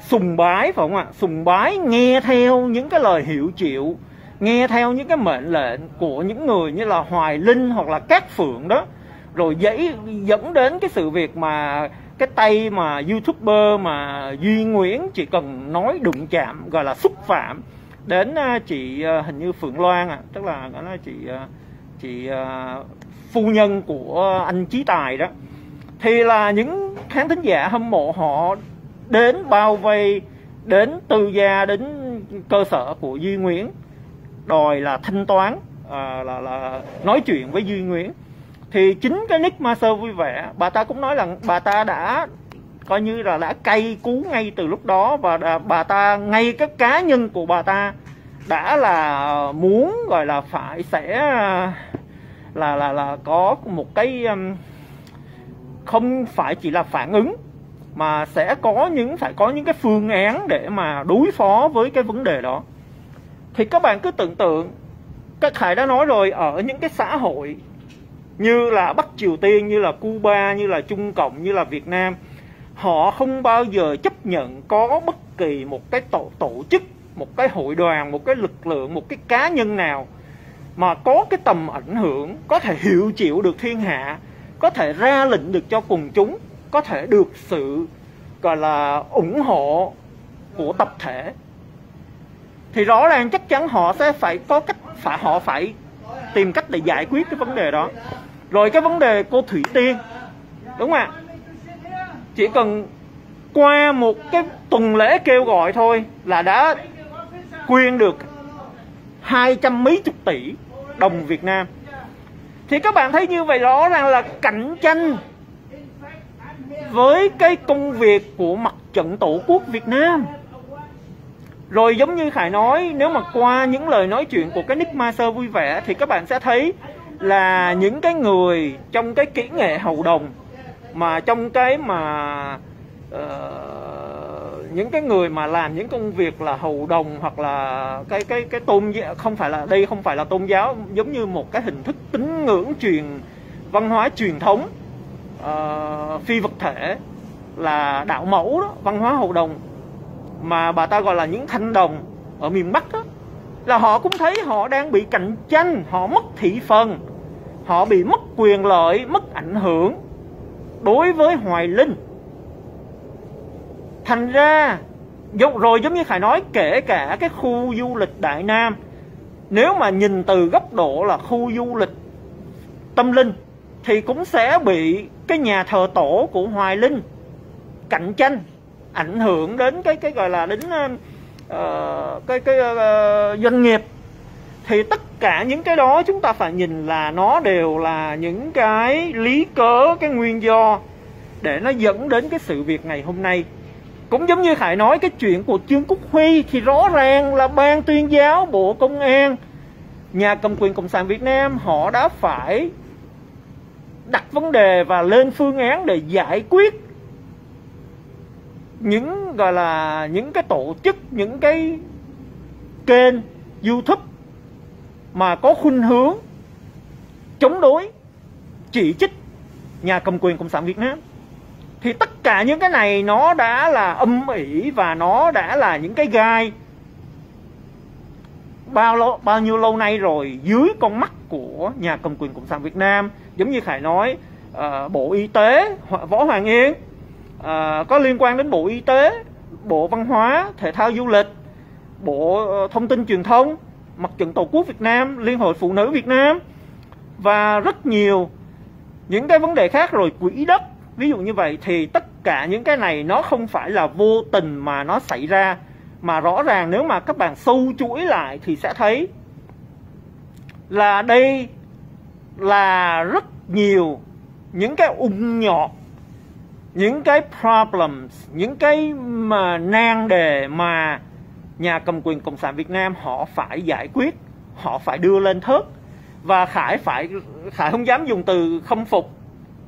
sùng bái phải không ạ? Sùng bái nghe theo những cái lời hiệu triệu, nghe theo những cái mệnh lệnh của những người như là hoài linh hoặc là các phượng đó. Rồi dễ dẫn đến cái sự việc mà cái tay mà youtuber mà duy nguyễn chỉ cần nói đụng chạm, gọi là xúc phạm đến à, chị à, hình như phượng loan à tức là nó chị à, chị phu nhân của anh trí tài đó thì là những khán thính giả hâm mộ họ đến bao vây đến từ gia đến cơ sở của duy nguyễn. Đòi là thanh toán à, là là nói chuyện với duy nguyễn. Thì chính cái nick master vui vẻ bà ta cũng nói là bà ta đã coi như là đã cay cú ngay từ lúc đó và bà ta ngay các cá nhân của bà ta đã là muốn gọi là phải sẽ à, là là là có một cái um, không phải chỉ là phản ứng, mà sẽ có những, phải có những cái phương án để mà đối phó với cái vấn đề đó. Thì các bạn cứ tưởng tượng, các thầy đã nói rồi, ở những cái xã hội như là Bắc Triều Tiên, như là Cuba, như là Trung Cộng, như là Việt Nam, họ không bao giờ chấp nhận có bất kỳ một cái tổ tổ chức, một cái hội đoàn, một cái lực lượng, một cái cá nhân nào mà có cái tầm ảnh hưởng, có thể hiệu chịu được thiên hạ có thể ra lệnh được cho quần chúng, có thể được sự, gọi là, ủng hộ của tập thể. Thì rõ ràng chắc chắn họ sẽ phải có cách phải, họ phải tìm cách để giải quyết cái vấn đề đó. Rồi cái vấn đề cô thủy tiên, đúng không ạ? Chỉ cần qua một cái tuần lễ kêu gọi thôi là đã quyên được hai trăm mấy chục tỷ đồng Việt Nam thì các bạn thấy như vậy rõ ràng là cạnh tranh với cái công việc của mặt trận tổ quốc Việt Nam. Rồi giống như Khải nói Nếu mà qua những lời nói chuyện của cái Nick Master vui vẻ Thì các bạn sẽ thấy là những cái người trong cái kỹ nghệ hậu đồng Mà trong cái mà uh, những cái người mà làm những công việc là hầu đồng hoặc là cái cái cái tôn không phải là đây không phải là tôn giáo giống như một cái hình thức tín ngưỡng truyền văn hóa truyền thống uh, phi vật thể là đạo mẫu đó văn hóa hầu đồng. Mà bà ta gọi là những thanh đồng ở miền Bắc đó là họ cũng thấy họ đang bị cạnh tranh họ mất thị phần họ bị mất quyền lợi mất ảnh hưởng đối với hoài linh thành ra rồi giống như khải nói kể cả cái khu du lịch đại nam nếu mà nhìn từ góc độ là khu du lịch tâm linh thì cũng sẽ bị cái nhà thờ tổ của hoài linh cạnh tranh ảnh hưởng đến cái cái gọi là đến uh, cái cái uh, doanh nghiệp. Thì tất cả những cái đó chúng ta phải nhìn là nó đều là những cái lý cớ cái nguyên do để nó dẫn đến cái sự việc ngày hôm nay cũng giống như khải nói, cái chuyện của trương quốc huy thì rõ ràng là ban tuyên giáo bộ công an. Nhà cầm quyền cộng sản việt nam, họ đã phải đặt vấn đề và lên phương án để giải quyết những, gọi là, những cái tổ chức, những cái kênh youtube mà có khuynh hướng chống đối, chỉ trích nhà cầm quyền cộng sản việt nam thì tất cả những cái này nó đã là âm ỉ và nó đã là những cái gai. Bao lâu bao nhiêu lâu nay rồi dưới con mắt của nhà cầm quyền cộng sản Việt Nam giống như Khải nói uh, bộ y tế võ Hoàng Yên uh, có liên quan đến bộ y tế bộ văn hóa thể thao du lịch bộ ờ, thông tin truyền thông mặt trận tổ quốc Việt Nam liên hội phụ nữ Việt Nam. Và rất nhiều những cái vấn đề khác rồi quỹ đất ví dụ như vậy thì tất cả những cái này nó không phải là vô tình mà nó xảy ra. Mà rõ ràng nếu mà các bạn sâu chuỗi lại thì sẽ thấy là đây là rất nhiều những cái ung nhọt, những cái problems, những cái mà nan đề mà nhà cầm quyền cộng sản việt nam họ phải giải quyết, họ phải đưa lên thớt. Và khải phải, khải không dám dùng từ không phục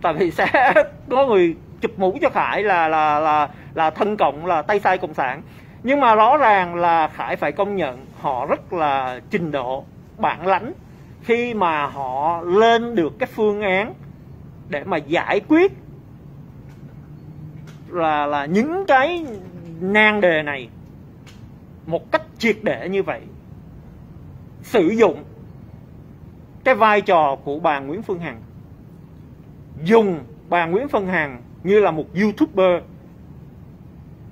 tại vì sẽ <laughs> có người chụp mũ cho khải là là là là thân cộng, là tay sai cộng sản. Nhưng mà rõ ràng là khải phải công nhận họ rất là trình độ, bản lãnh. Khi mà họ lên được cái phương án để mà giải quyết là là những cái nan đề này một cách triệt để như vậy, sử dụng cái vai trò của bà Nguyễn Phương Hằng dùng bà Nguyễn Phân Hằng như là một youtuber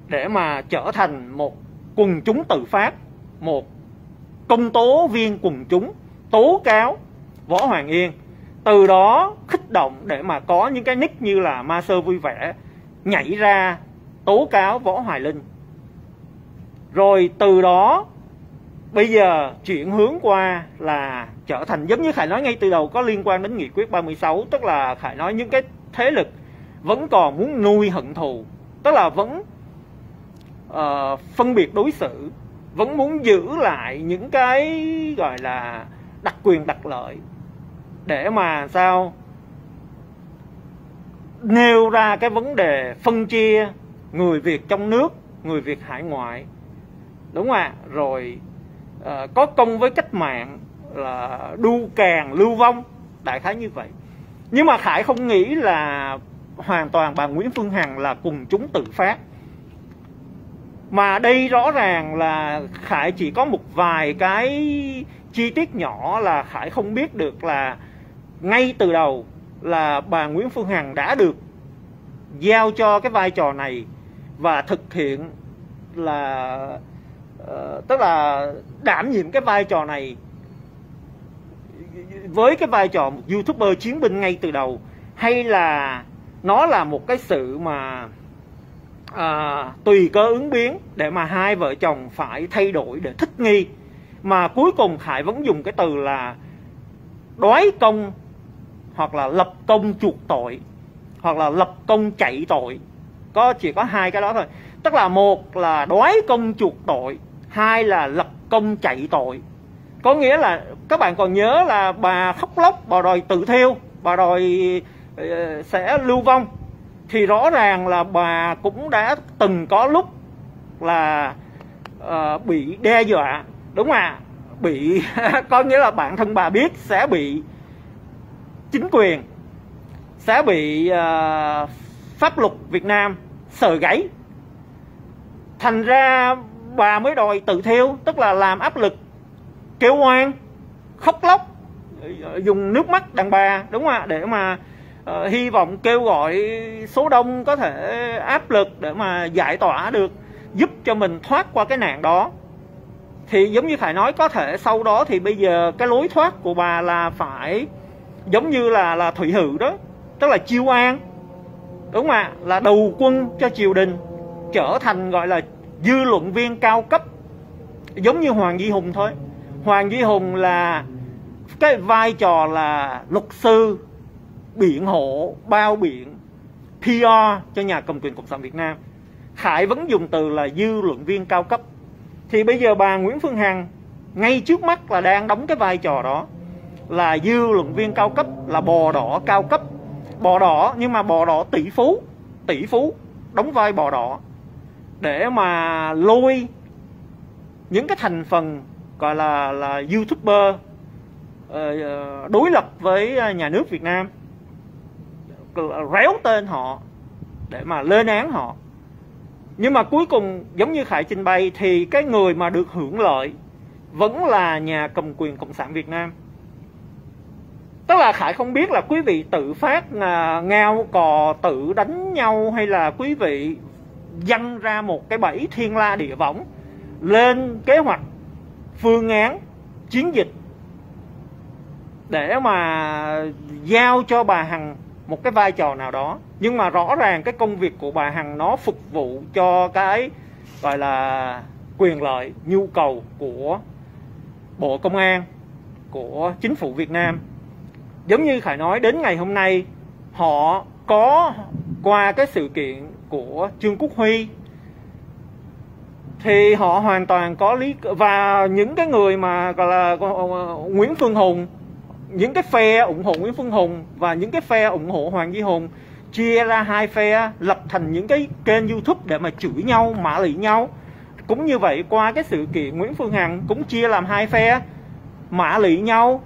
để mà trở thành một quần chúng tự phát, một công tố viên quần chúng, tố cáo võ hoàng yên. Từ đó khích động để mà có những cái nick như là ma sơ vui vẻ, nhảy ra tố cáo võ hoài linh. Rồi từ đó, bây giờ chuyển hướng qua là trở thành giống như Khải nói ngay từ đầu có liên quan đến nghị quyết 36 tức là Khải nói những cái thế lực vẫn còn muốn nuôi hận thù tức là vẫn uh, phân biệt đối xử vẫn muốn giữ lại những cái gọi là đặc quyền đặc lợi để mà sao nêu ra cái vấn đề phân chia người Việt trong nước, người Việt hải ngoại. Đúng không ạ? Rồi uh, có công với cách mạng là đu càng lưu vong, đại khái như vậy. Nhưng mà Khải không nghĩ là hoàn toàn bà Nguyễn Phương Hằng là cùng chúng tự phát mà đây rõ ràng là khải chỉ có một vài cái chi tiết nhỏ là khải không biết được là ngay từ đầu là bà nguyễn phương hằng đã được giao cho cái vai trò này và thực hiện là uh, tức là đảm nhiệm cái vai trò này với cái vai trò một youtuber chiến binh ngay từ đầu hay là nó là một cái sự mà à, tùy cơ ứng biến để mà hai vợ chồng phải thay đổi để thích nghi mà cuối cùng khải vẫn dùng cái từ là đoái công hoặc là lập công chuộc tội hoặc là lập công chạy tội. Có chỉ có hai cái đó thôi. Tức là một là đoái công chuộc tội hai là lập công chạy tội có nghĩa là các bạn còn nhớ là bà khóc lóc bà đòi tự thiêu bà đòi ờ, sẽ lưu vong. Thì rõ ràng là bà cũng đã từng có lúc là uh, bị đe dọa đúng không ạ? Bị <laughs> có nghĩa là bản thân bà biết sẽ bị chính quyền sẽ bị uh, pháp luật Việt Nam sờ gáy thành ra bà mới đòi tự thiêu tức là làm áp lực kêu oan khóc lóc dùng nước mắt đàn bà đúng không ạ? Để mà uh, hy vọng kêu gọi số đông có thể áp lực để mà giải tỏa được giúp cho mình thoát qua cái nạn đó. Thì giống như phải nói có thể sau đó thì bây giờ cái lối thoát của bà là phải giống như là là thủy hữu đó tức là chiêu an đúng không ạ? Là đầu quân cho triều đình trở thành gọi là dư luận viên cao cấp giống như hoàng duy hùng thôi hoàng duy hùng là cái vai trò là luật sư biện hộ, bao biện PR cho nhà cầm quyền cộng sản Việt Nam. Khải vẫn dùng từ là dư luận viên cao cấp. Thì bây giờ bà Nguyễn Phương Hằng ngay trước mắt là đang đóng cái vai trò đó. Là dư luận viên cao cấp, là bò đỏ cao cấp. Bò đỏ, nhưng mà bò đỏ tỷ phú tỷ phú, đóng vai bò đỏ. Để mà lôi những cái thành phần gọi là là youtuber ờ, ờ, đối lập với ờ, nhà nước Việt Nam. Réo tên họ để mà lên án họ. Nhưng mà cuối cùng, giống như khải trình bày, thì cái người mà được hưởng lợi vẫn là nhà cầm quyền cộng sản Việt Nam. Tức là khải không biết là quý vị tự phát à, ngao cò tự đánh nhau hay là quý vị dăng ra một cái bẫy thiên la địa võng lên kế hoạch phương án chiến dịch để mà giao cho bà hằng một cái vai trò nào đó. Nhưng mà rõ ràng cái công việc của bà hằng nó phục vụ cho cái, gọi là, quyền lợi, nhu cầu của bộ công an, của chính phủ việt nam. Giống như khải nói, đến ngày hôm nay, họ có qua cái sự kiện của trương quốc huy thì họ hoàn toàn có lý và những cái người mà gọi là ờ, ờ, ờ, Nguyễn Phương Hùng những cái phe ủng hộ Nguyễn Phương Hùng và những cái phe ủng hộ Hoàng Duy Hùng chia ra hai phe lập thành những cái kênh YouTube để mà chửi nhau, mã lị nhau. Cũng như vậy qua cái sự kiện Nguyễn Phương Hằng cũng chia làm hai phe mã lị nhau,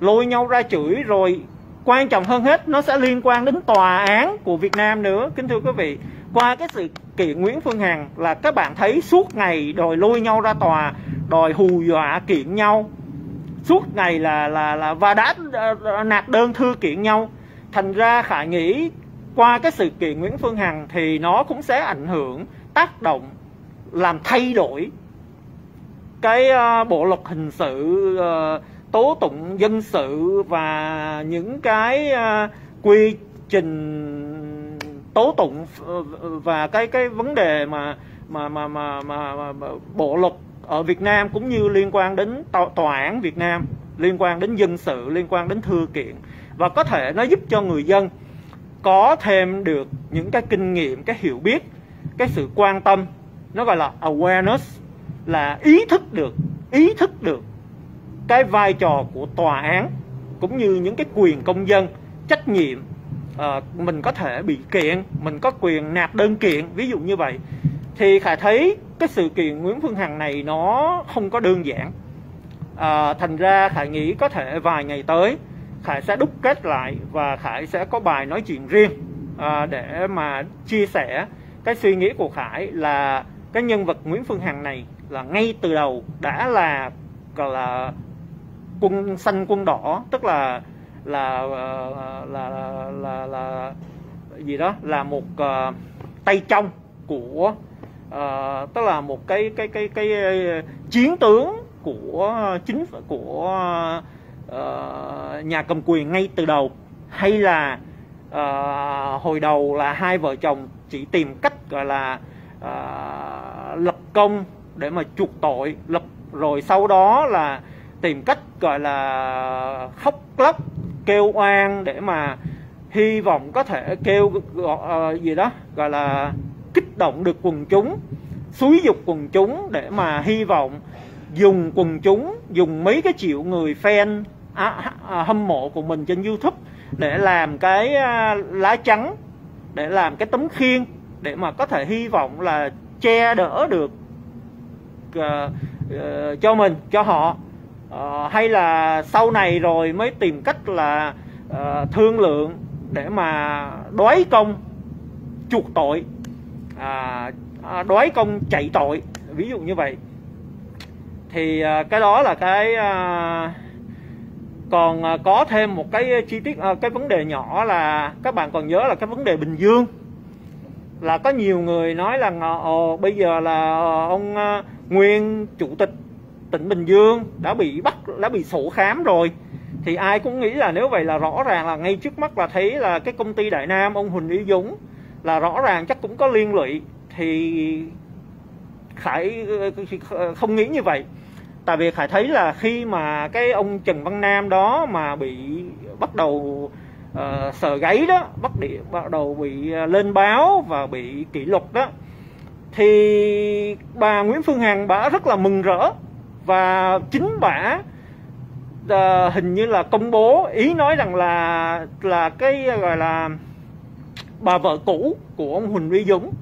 lôi nhau ra chửi rồi quan trọng hơn hết nó sẽ liên quan đến tòa án của Việt Nam nữa kính thưa quý vị qua cái sự kiện Nguyễn Phương Hằng là các bạn thấy suốt ngày đòi lôi nhau ra tòa đòi hù dọa kiện nhau. Suốt ngày là là là và đã ờ, ờ, nạt nạp đơn thư kiện nhau. Thành ra khả nghĩ qua cái sự kiện Nguyễn Phương Hằng thì nó cũng sẽ ảnh hưởng tác động làm thay đổi cái uh, bộ luật hình sự uh, tố tụng dân sự và những cái uh, quy trình tố tụng ờ, ờ, và cái cái vấn đề mà mà mà mà mà, mà, mà bộ luật ở Việt Nam cũng như liên quan đến tòa, tòa án Việt Nam liên quan đến dân sự liên quan đến thư kiện. Và có thể nó giúp cho người dân có thêm được những cái kinh nghiệm cái hiểu biết cái sự quan tâm. Nó gọi là awareness là ý thức được ý thức được cái vai trò của tòa án cũng như những cái quyền công dân trách nhiệm à, mình có thể bị kiện mình có quyền nạp đơn kiện ví dụ như vậy. Thì khải thấy cái sự kiện nguyễn phương hằng này nó không có đơn giản. À, thành ra khải nghĩ có thể vài ngày tới khải sẽ đúc kết lại và khải sẽ có bài nói chuyện riêng à, để mà chia sẻ cái suy nghĩ của khải là cái nhân vật nguyễn phương hằng này là ngay từ đầu đã là gọi là quân xanh quân đỏ tức là là ờ, ờ, là là là, là, gì đó là một uh, tay trong của uh, tức là một cái cái cái cái, cái chiến tướng của chính của uh, nhà cầm quyền ngay từ đầu. Hay là uh, hồi đầu là hai vợ chồng chỉ tìm cách gọi là uh, lập công để mà chuộc tội lập rồi sau đó là tìm cách gọi là khóc lóc kêu oan để mà hy vọng có thể kêu uh, gì đó gọi là kích động được quần chúng xúi dục quần chúng để mà hy vọng dùng quần chúng dùng mấy cái triệu người fan à, à, hâm mộ của mình trên youtube để làm cái à, lá trắng để làm cái tấm khiên để mà có thể hy vọng là che đỡ được uh, uh, cho mình cho họ. Ờ, hay là sau này rồi mới tìm cách là uh, thương lượng để mà đoái công chuộc tội. À, à, đoái công chạy tội ví dụ như vậy. Thì à, cái đó là cái à, còn à, có thêm một cái chi tiết cái vấn đề nhỏ là các bạn còn nhớ là cái vấn đề Bình Dương. Là có nhiều người nói là ồ bây giờ là ông nguyên chủ tịch tỉnh Bình Dương đã bị bắt đã bị sổ khám rồi. Thì ai cũng nghĩ là nếu vậy là rõ ràng là ngay trước mắt là thấy là cái công ty Đại Nam ông Huỳnh Uy Dũng là rõ ràng chắc cũng có liên lụy. Thì Khải không nghĩ như vậy. Tại vì khải thấy là khi mà cái ông trần văn nam đó mà bị bắt đầu uh, sờ gáy đó bắt địa bắt đầu bị ờ, lên báo và bị kỷ luật đó thì bà nguyễn phương hằng bà rất là mừng rỡ và chính bả uh, hình như là công bố ý nói rằng là là cái gọi là bà vợ cũ của ông huỳnh uy dũng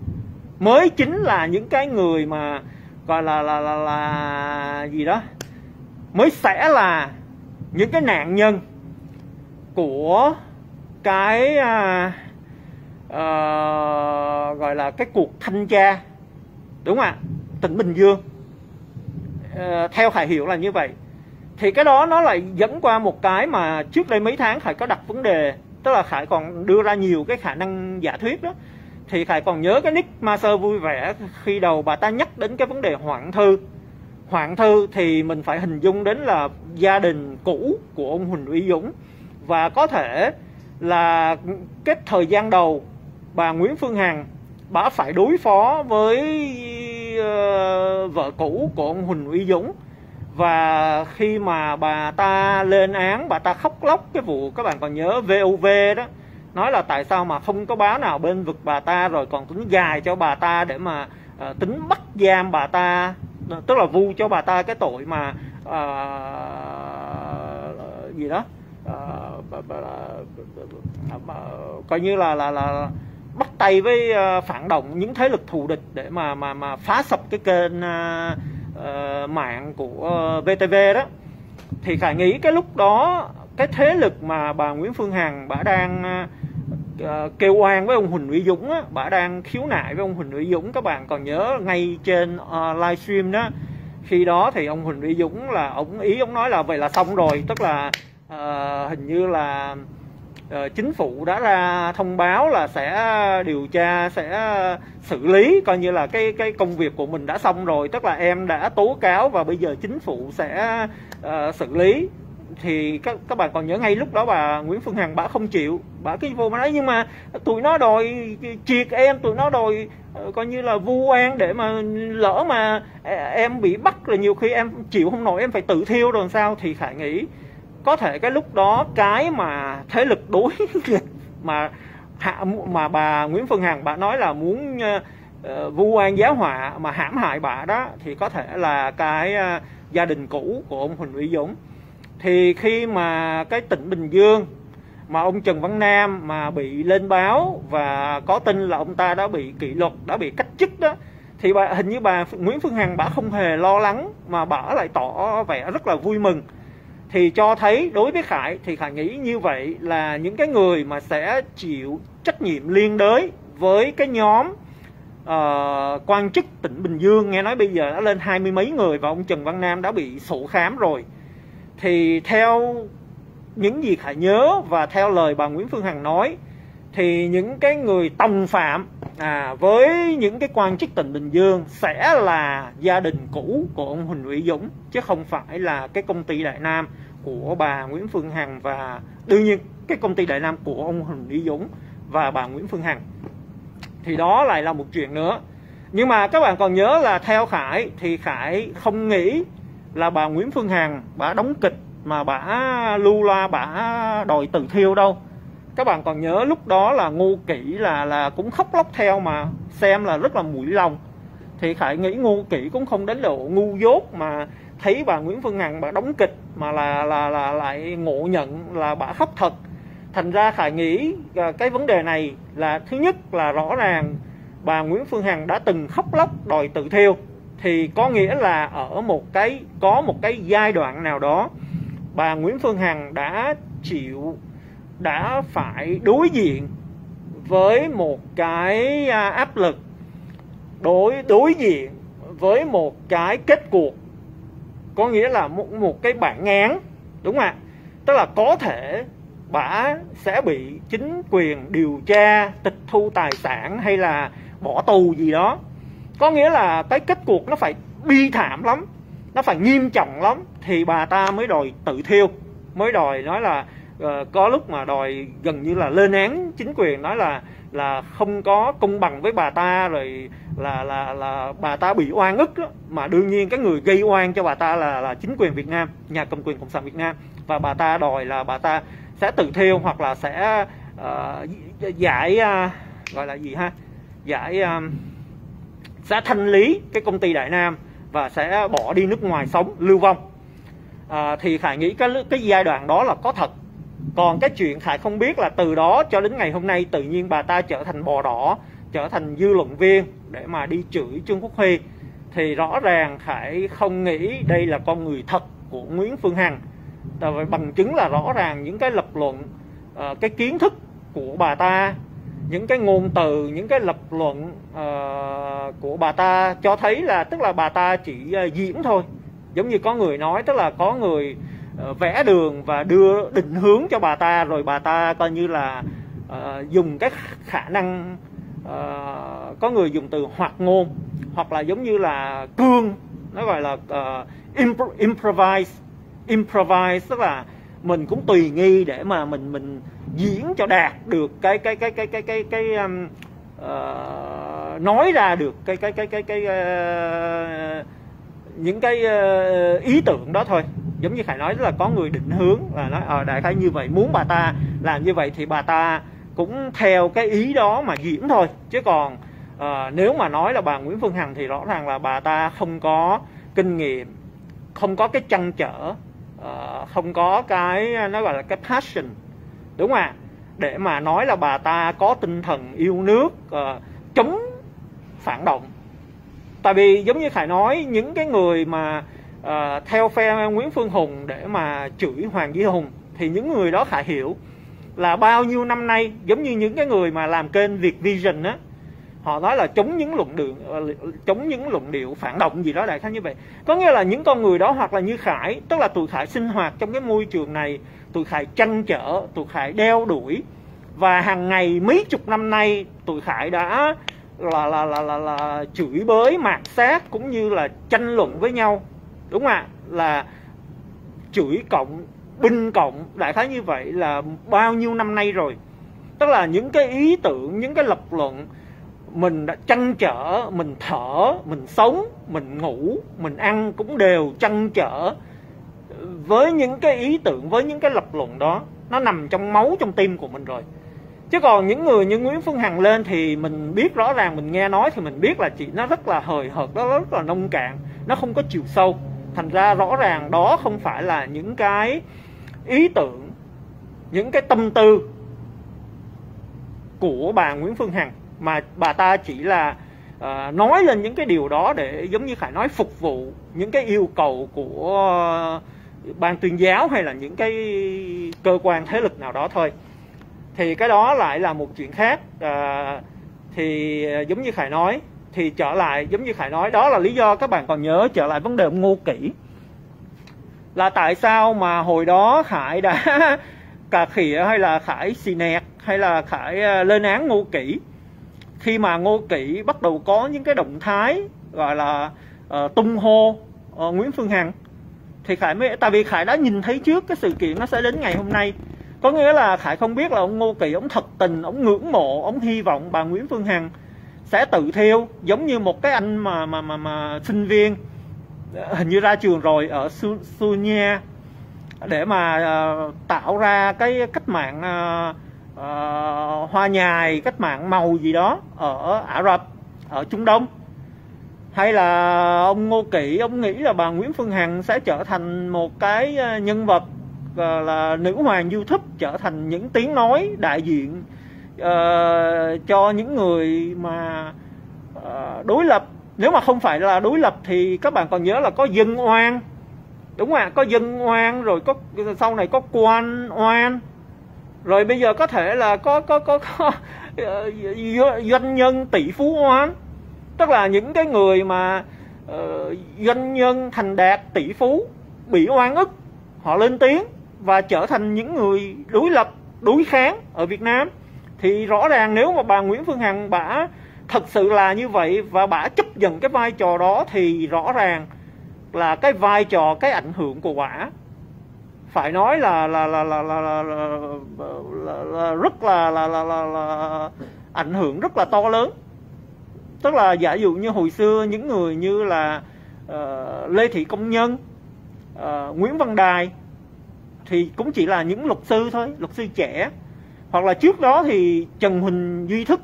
mới chính là những cái người mà gọi là là là, là gì đó mới sẽ là những cái nạn nhân của cái uh, uh, gọi là cái cuộc thanh tra đúng không ạ? Tỉnh bình dương. Ờ, theo khải hiểu là như vậy. Thì cái đó nó lại dẫn qua một cái mà trước đây mấy tháng khải có đặt vấn đề, tức là khải còn đưa ra nhiều cái khả năng giả thuyết đó. Thì khải còn nhớ cái nick master vui vẻ khi đầu bà ta nhắc đến cái vấn đề hoạn thư. Hoạn thư thì mình phải hình dung đến là gia đình cũ của ông huỳnh uy dũng. Và có thể là cái thời gian đầu bà nguyễn phương hằng, bà phải đối phó với uh, vợ cũ của ông huỳnh uy dũng và khi mà bà ta lên án bà ta khóc lóc cái vụ các bạn còn nhớ VOV đó nói là tại sao mà không có báo nào bên vực bà ta rồi còn tính gài cho bà ta để mà uh, tính bắt giam bà ta tức là vu cho bà ta cái tội mà uh, gì đó uh, coi như là là là bắt tay với uh, phản động những thế lực thù địch để mà mà mà phá sập cái kênh uh, uh, mạng của uh, VTV đó. Thì khải nghĩ cái lúc đó cái thế lực mà bà Nguyễn Phương Hằng bà đang uh, kêu oan với ông Huỳnh Uy Dũng á, bà đang khiếu nại với ông Huỳnh Uy Dũng các bạn còn nhớ ngay trên uh, livestream đó. Khi đó thì ông Huỳnh Uy Dũng là ông ý ông nói là vậy là xong rồi tức là uh, hình như là uh, Ờ, chính phủ đã ra thông báo là sẽ điều tra sẽ xử lý coi như là cái cái công việc của mình đã xong rồi tức là em đã tố cáo và bây giờ chính phủ sẽ uh, xử lý. Thì các các bạn còn nhớ ngay lúc đó bà Nguyễn Phương Hằng bà không chịu bà cái vô mà nói nhưng mà tụi nó đòi triệt em tụi nó đòi uh, coi như là vu oan để mà lỡ mà em bị bắt là nhiều khi em chịu không nổi em phải tự thiêu rồi sao? Thì khải nghĩ có thể cái lúc đó cái mà thế lực đối <laughs> nghịch mà hạ mà bà Nguyễn Phương Hằng bà nói là muốn uh, vu oan giáo họa mà hãm hại bà đó thì có thể là cái uh, gia đình cũ của ông Huỳnh Uy Dũng. Thì khi mà cái tỉnh Bình Dương mà ông Trần Văn Nam mà bị lên báo và có tin là ông ta đã bị kỷ luật đã bị cách chức đó thì bà hình như bà Nguyễn Phương Hằng bà không hề lo lắng mà bà lại tỏ vẻ rất là vui mừng thì cho thấy đối với Khải thì Khải nghĩ như vậy là những cái người mà sẽ chịu trách nhiệm liên đới với cái nhóm uh, quan chức tỉnh Bình Dương nghe nói bây giờ đã lên hai mươi mấy người và ông Trần Văn Nam đã bị sổ khám rồi. Thì theo những gì Khải nhớ và theo lời bà Nguyễn Phương Hằng nói thì những cái người tòng phạm à, với những cái quan chức tỉnh Bình Dương sẽ là gia đình cũ của ông Huỳnh Uy Dũng chứ không phải là cái công ty Đại Nam của bà Nguyễn Phương Hằng và đương nhiên cái công ty Đại Nam của ông Huỳnh Uy Dũng và bà Nguyễn Phương Hằng. Thì đó lại là một chuyện nữa. Nhưng mà các bạn còn nhớ là theo Khải thì Khải không nghĩ là bà Nguyễn Phương Hằng bà đóng kịch mà bà lưu loa bà đòi tự thiêu đâu các bạn còn nhớ lúc đó là ngu kỹ là là cũng khóc lóc theo mà xem là rất là mũi lòng. Thì khải nghĩ ngu kỹ cũng không đến độ ngu dốt mà thấy bà nguyễn phương hằng bà đóng kịch mà là là là lại ngộ nhận là bà khóc thật. Thành ra khải nghĩ à, cái vấn đề này là thứ nhất là rõ ràng bà nguyễn phương hằng đã từng khóc lóc đòi tự thiêu. Thì có nghĩa là ở một cái, có một cái giai đoạn nào đó, bà nguyễn phương hằng đã chịu đã phải đối diện với một cái à, áp lực đối đối diện với một cái kết cuộc có nghĩa là một, một cái bản án đúng không ạ? Tức là có thể bà sẽ bị chính quyền điều tra tịch thu tài sản hay là bỏ tù gì đó. Có nghĩa là cái kết cuộc nó phải bi thảm lắm nó phải nghiêm trọng lắm thì bà ta mới đòi tự thiêu mới đòi nói là Ờ, có lúc mà đòi gần như là lên án chính quyền nói là là không có công bằng với bà ta rồi là là là bà ta bị oan ức đó. mà đương nhiên cái người gây oan cho bà ta là là chính quyền Việt Nam nhà cầm quyền cộng sản Việt Nam. Và bà ta đòi là bà ta sẽ tự thiêu hoặc là sẽ uh, giải uh, gọi là gì ha? Giải uh, sẽ thanh lý cái công ty Đại Nam và sẽ bỏ đi nước ngoài sống lưu vong. À, thì khải nghĩ cái cái giai đoạn đó là có thật còn cái chuyện khải không biết là từ đó cho đến ngày hôm nay tự nhiên bà ta trở thành bò đỏ trở thành dư luận viên để mà đi chửi trương quốc huy thì rõ ràng khải không nghĩ đây là con người thật của nguyễn phương hằng. Tại vì bằng chứng là rõ ràng những cái lập luận uh, cái kiến thức của bà ta những cái ngôn từ những cái lập luận uh, của bà ta cho thấy là tức là bà ta chỉ uh, diễn thôi. Giống như có người nói tức là có người vẽ đường và đưa định hướng cho bà ta rồi bà ta coi như là uh, dùng cái khả năng uh, có người dùng từ hoạt ngôn hoặc là giống như là cương nó gọi là uh, impro- improvise improvise tức là mình cũng tùy nghi để mà mình mình diễn cho đạt được cái cái cái cái cái cái cái um, uh, nói ra được cái cái cái cái cái uh, những cái uh, ý tưởng đó thôi giống như khải nói là có người định hướng là nói ở đại khái như vậy muốn bà ta làm như vậy thì bà ta cũng theo cái ý đó mà diễn thôi. Chứ còn uh, nếu mà nói là bà Nguyễn Phương Hằng thì rõ ràng là bà ta không có kinh nghiệm không có cái chăn trở uh, không có cái nó gọi là cái passion đúng không ạ? Để mà nói là bà ta có tinh thần yêu nước uh, chống phản động. Tại vì giống như khải nói những cái người mà uh, theo phe nguyễn phương hùng để mà chửi hoàng duy hùng thì những người đó khải hiểu là bao nhiêu năm nay giống như những cái người mà làm kênh Việt Vision á họ nói là chống những luận điệu ờ, chống những luận điệu phản động gì đó đại khái như vậy. Có nghĩa là những con người đó hoặc là như khải tức là tụi khải sinh hoạt trong cái môi trường này tụi khải chăn trở tụi khải đeo đuổi và hàng ngày mấy chục năm nay tụi khải đã là là là là, là chửi bới mạt sát cũng như là tranh luận với nhau đúng không ạ? Là chửi cộng, binh cộng, đại khái như vậy là bao nhiêu năm nay rồi. Tức là những cái ý tưởng, những cái lập luận mình đã chăn trở, mình thở, mình sống, mình ngủ, mình ăn cũng đều chăn trở với những cái ý tưởng, với những cái lập luận đó. Nó nằm trong máu, trong tim của mình rồi. Chứ còn những người như Nguyễn Phương Hằng lên thì mình biết rõ ràng, mình nghe nói thì mình biết là chị nó rất là hời hợt đó rất là nông cạn, nó không có chiều sâu thành ra rõ ràng đó không phải là những cái ý tưởng những cái tâm tư của bà Nguyễn Phương Hằng mà bà ta chỉ là uh, nói lên những cái điều đó để giống như Khải nói phục vụ những cái yêu cầu của ban tuyên giáo hay là những cái cơ quan thế lực nào đó thôi. Thì cái đó lại là một chuyện khác. Uh, thì ờ, giống như khải nói thì trở lại giống như khải nói đó là lý do các bạn còn nhớ trở lại vấn đề ông ngô kỷ. Là tại sao mà hồi đó khải đã <laughs> cà khịa hay là khải xì nẹt hay là khải ờ, lên án ngô kỷ? Khi mà ngô kỷ bắt đầu có những cái động thái gọi là uh, tung hô uh, nguyễn phương hằng thì khải mới tại vì khải đã nhìn thấy trước cái sự kiện nó sẽ đến ngày hôm nay. Có nghĩa là khải không biết là ông ngô kỳ ông thật tình ông ngưỡng mộ ông hy vọng bà nguyễn phương hằng sẽ tự thiêu giống như một cái anh mà mà mà, mà sinh viên. Hình như ra trường rồi ở Su, để mà uh, tạo ra cái cách mạng uh, uh, hoa nhài cách mạng màu gì đó ở Ả Rập ở Trung Đông. Hay là ông Ngô Kỷ ông nghĩ là bà Nguyễn Phương Hằng sẽ trở thành một cái nhân vật uh, là nữ hoàng YouTube trở thành những tiếng nói đại diện uh, cho những người mà uh, đối lập. Nếu mà không phải là đối lập thì các bạn còn nhớ là có dân oan. Đúng không ạ? Có dân oan rồi có sau này có quan oan. Rồi bây giờ có thể là có có có, có ờ, doanh nhân tỷ phú oan tức là những cái người mà uh, doanh nhân thành đạt tỷ phú bị oan ức họ lên tiếng và trở thành những người đối lập đối kháng ở Việt Nam thì rõ ràng nếu mà bà Nguyễn Phương Hằng bả thật sự là như vậy và bả chấp nhận cái vai trò đó thì rõ ràng là cái vai trò cái ảnh hưởng của bả phải nói là là là là là, là, là, là, là rất là là, là là là ảnh hưởng rất là to lớn tức là giả dụ như hồi xưa những người như là uh, Lê Thị Công Nhân uh, Nguyễn Văn Đài thì cũng chỉ là những luật sư thôi luật sư trẻ hoặc là trước đó thì Trần Huỳnh Duy Thức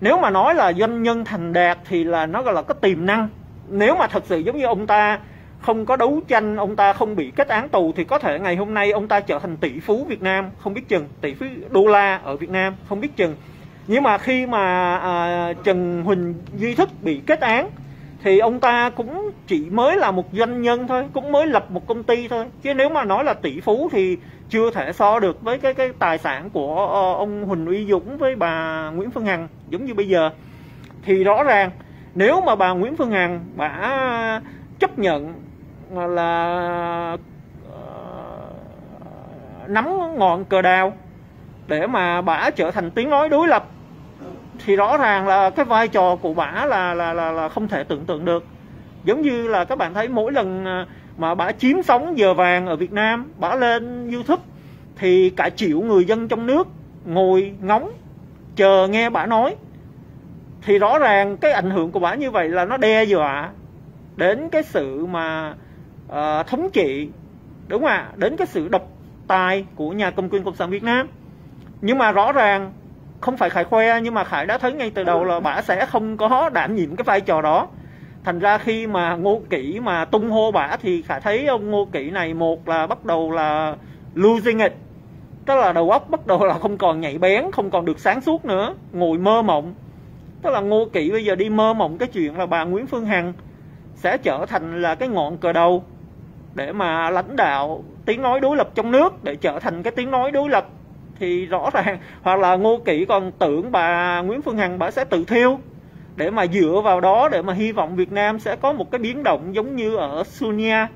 nếu mà nói là doanh nhân thành đạt thì là nó gọi là có tiềm năng. Nếu mà thật sự giống như ông ta không có đấu tranh ông ta không bị kết án tù thì có thể ngày hôm nay ông ta trở thành tỷ phú Việt Nam. Không biết chừng tỷ phú đô la ở Việt Nam không biết chừng. Nhưng mà khi mà à, Trần Huỳnh Duy Thức bị kết án thì ông ta cũng chỉ mới là một doanh nhân thôi cũng mới lập một công ty thôi. Chứ nếu mà nói là tỷ phú thì chưa thể so được với cái cái tài sản của ờ, ông Huỳnh Uy Dũng với bà Nguyễn Phương Hằng giống như bây giờ. Thì rõ ràng nếu mà bà Nguyễn Phương Hằng đã chấp nhận là ờ, nắm ngọn cờ đào để mà bả trở thành tiếng nói đối lập thì rõ ràng là cái vai trò của bả là là là, là không thể tưởng tượng được. Giống như là các bạn thấy mỗi lần ờ, mà bả chiếm sóng giờ vàng ở Việt Nam bả lên YouTube thì cả triệu người dân trong nước ngồi ngóng chờ nghe bả nói. Thì rõ ràng cái ảnh hưởng của bả như vậy là nó đe dọa đến cái sự mà uh, thống trị đúng không ạ? Đến cái sự độc tài của nhà cầm quyền cộng sản Việt Nam. Nhưng mà rõ ràng không phải khải khoe nhưng mà khải đã thấy ngay từ đầu là bả sẽ không có đảm nhiệm cái vai trò đó thành ra khi mà ngô kỷ mà tung hô bả thì khả thấy ông ngô kỷ này một là bắt đầu là losing it. Tức là đầu óc bắt đầu là không còn nhạy bén, không còn được sáng suốt nữa, ngồi mơ mộng. Tức là ngô kỷ bây giờ đi mơ mộng cái chuyện là bà nguyễn phương hằng sẽ trở thành là cái ngọn cờ đầu để mà lãnh đạo tiếng nói đối lập trong nước, để trở thành cái tiếng nói đối lập. Thì rõ ràng, hoặc là ngô kỷ còn tưởng bà nguyễn phương hằng bà sẽ tự thiêu để mà dựa vào đó để mà hy vọng việt nam sẽ có một cái biến động giống như ở sunia.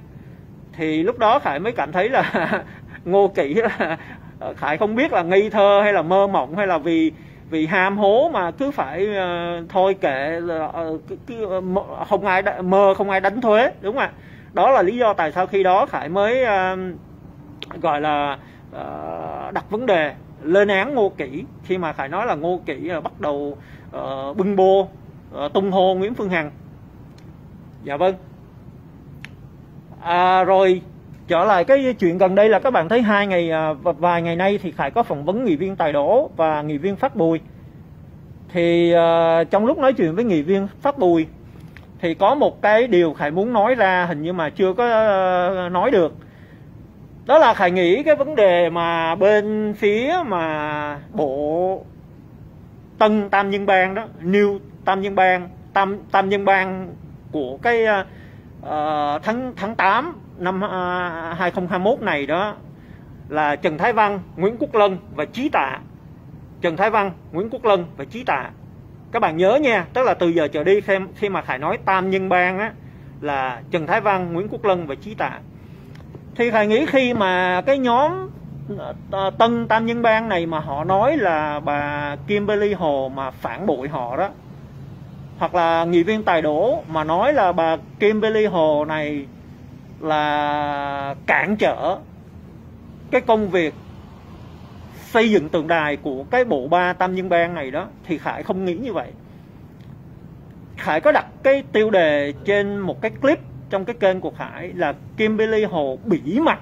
Thì lúc đó khải mới cảm thấy là <laughs> ngô kỹ là <laughs> khải không biết là ngây thơ hay là mơ mộng hay là vì vì ham hố mà cứ phải uh, thôi kệ uh, cứ, cứ, uh, không ai mơ không ai đánh thuế đúng không ạ? Đó là lý do tại sao khi đó khải mới uh, gọi là uh, đặt vấn đề lên án ngô kỷ khi mà khải nói là ngô kỷ uh, bắt đầu uh, bưng bô Ờ, tung hô nguyễn phương hằng. Dạ vâng. À, rồi trở lại cái chuyện gần đây là các bạn thấy hai ngày à, vài ngày nay thì khải có phỏng vấn nghị viên tài đỗ và nghị viên phát bùi. Thì uh, trong lúc nói chuyện với nghị viên phát bùi thì có một cái điều khải muốn nói ra hình như mà chưa có uh, nói được. Đó là khải nghĩ cái vấn đề mà bên phía mà bộ tân tam nhân bang đó new tam nhân bang tam tam nhân bang của cái uh, tháng tháng 8 năm ờ, 2021 này đó là Trần Thái Văn, Nguyễn Quốc Lân và Chí Tạ. Trần Thái Văn, Nguyễn Quốc Lân và Chí Tạ. Các bạn nhớ nha, tức là từ giờ trở đi khi, khi mà Khải nói tam nhân bang á là Trần Thái Văn, Nguyễn Quốc Lân và Chí Tạ. Thì Khải nghĩ khi mà cái nhóm tân tam nhân bang này mà họ nói là bà Kimberly Hồ mà phản bội họ đó hoặc là nghị viên tài đổ mà nói là bà Kimberly Hồ này là cản trở cái công việc xây dựng tượng đài của cái bộ ba tam nhân bang này đó, thì khải không nghĩ như vậy. Khải có đặt cái tiêu đề trên một cái clip trong cái kênh của khải là kimberly hồ bỉ mặt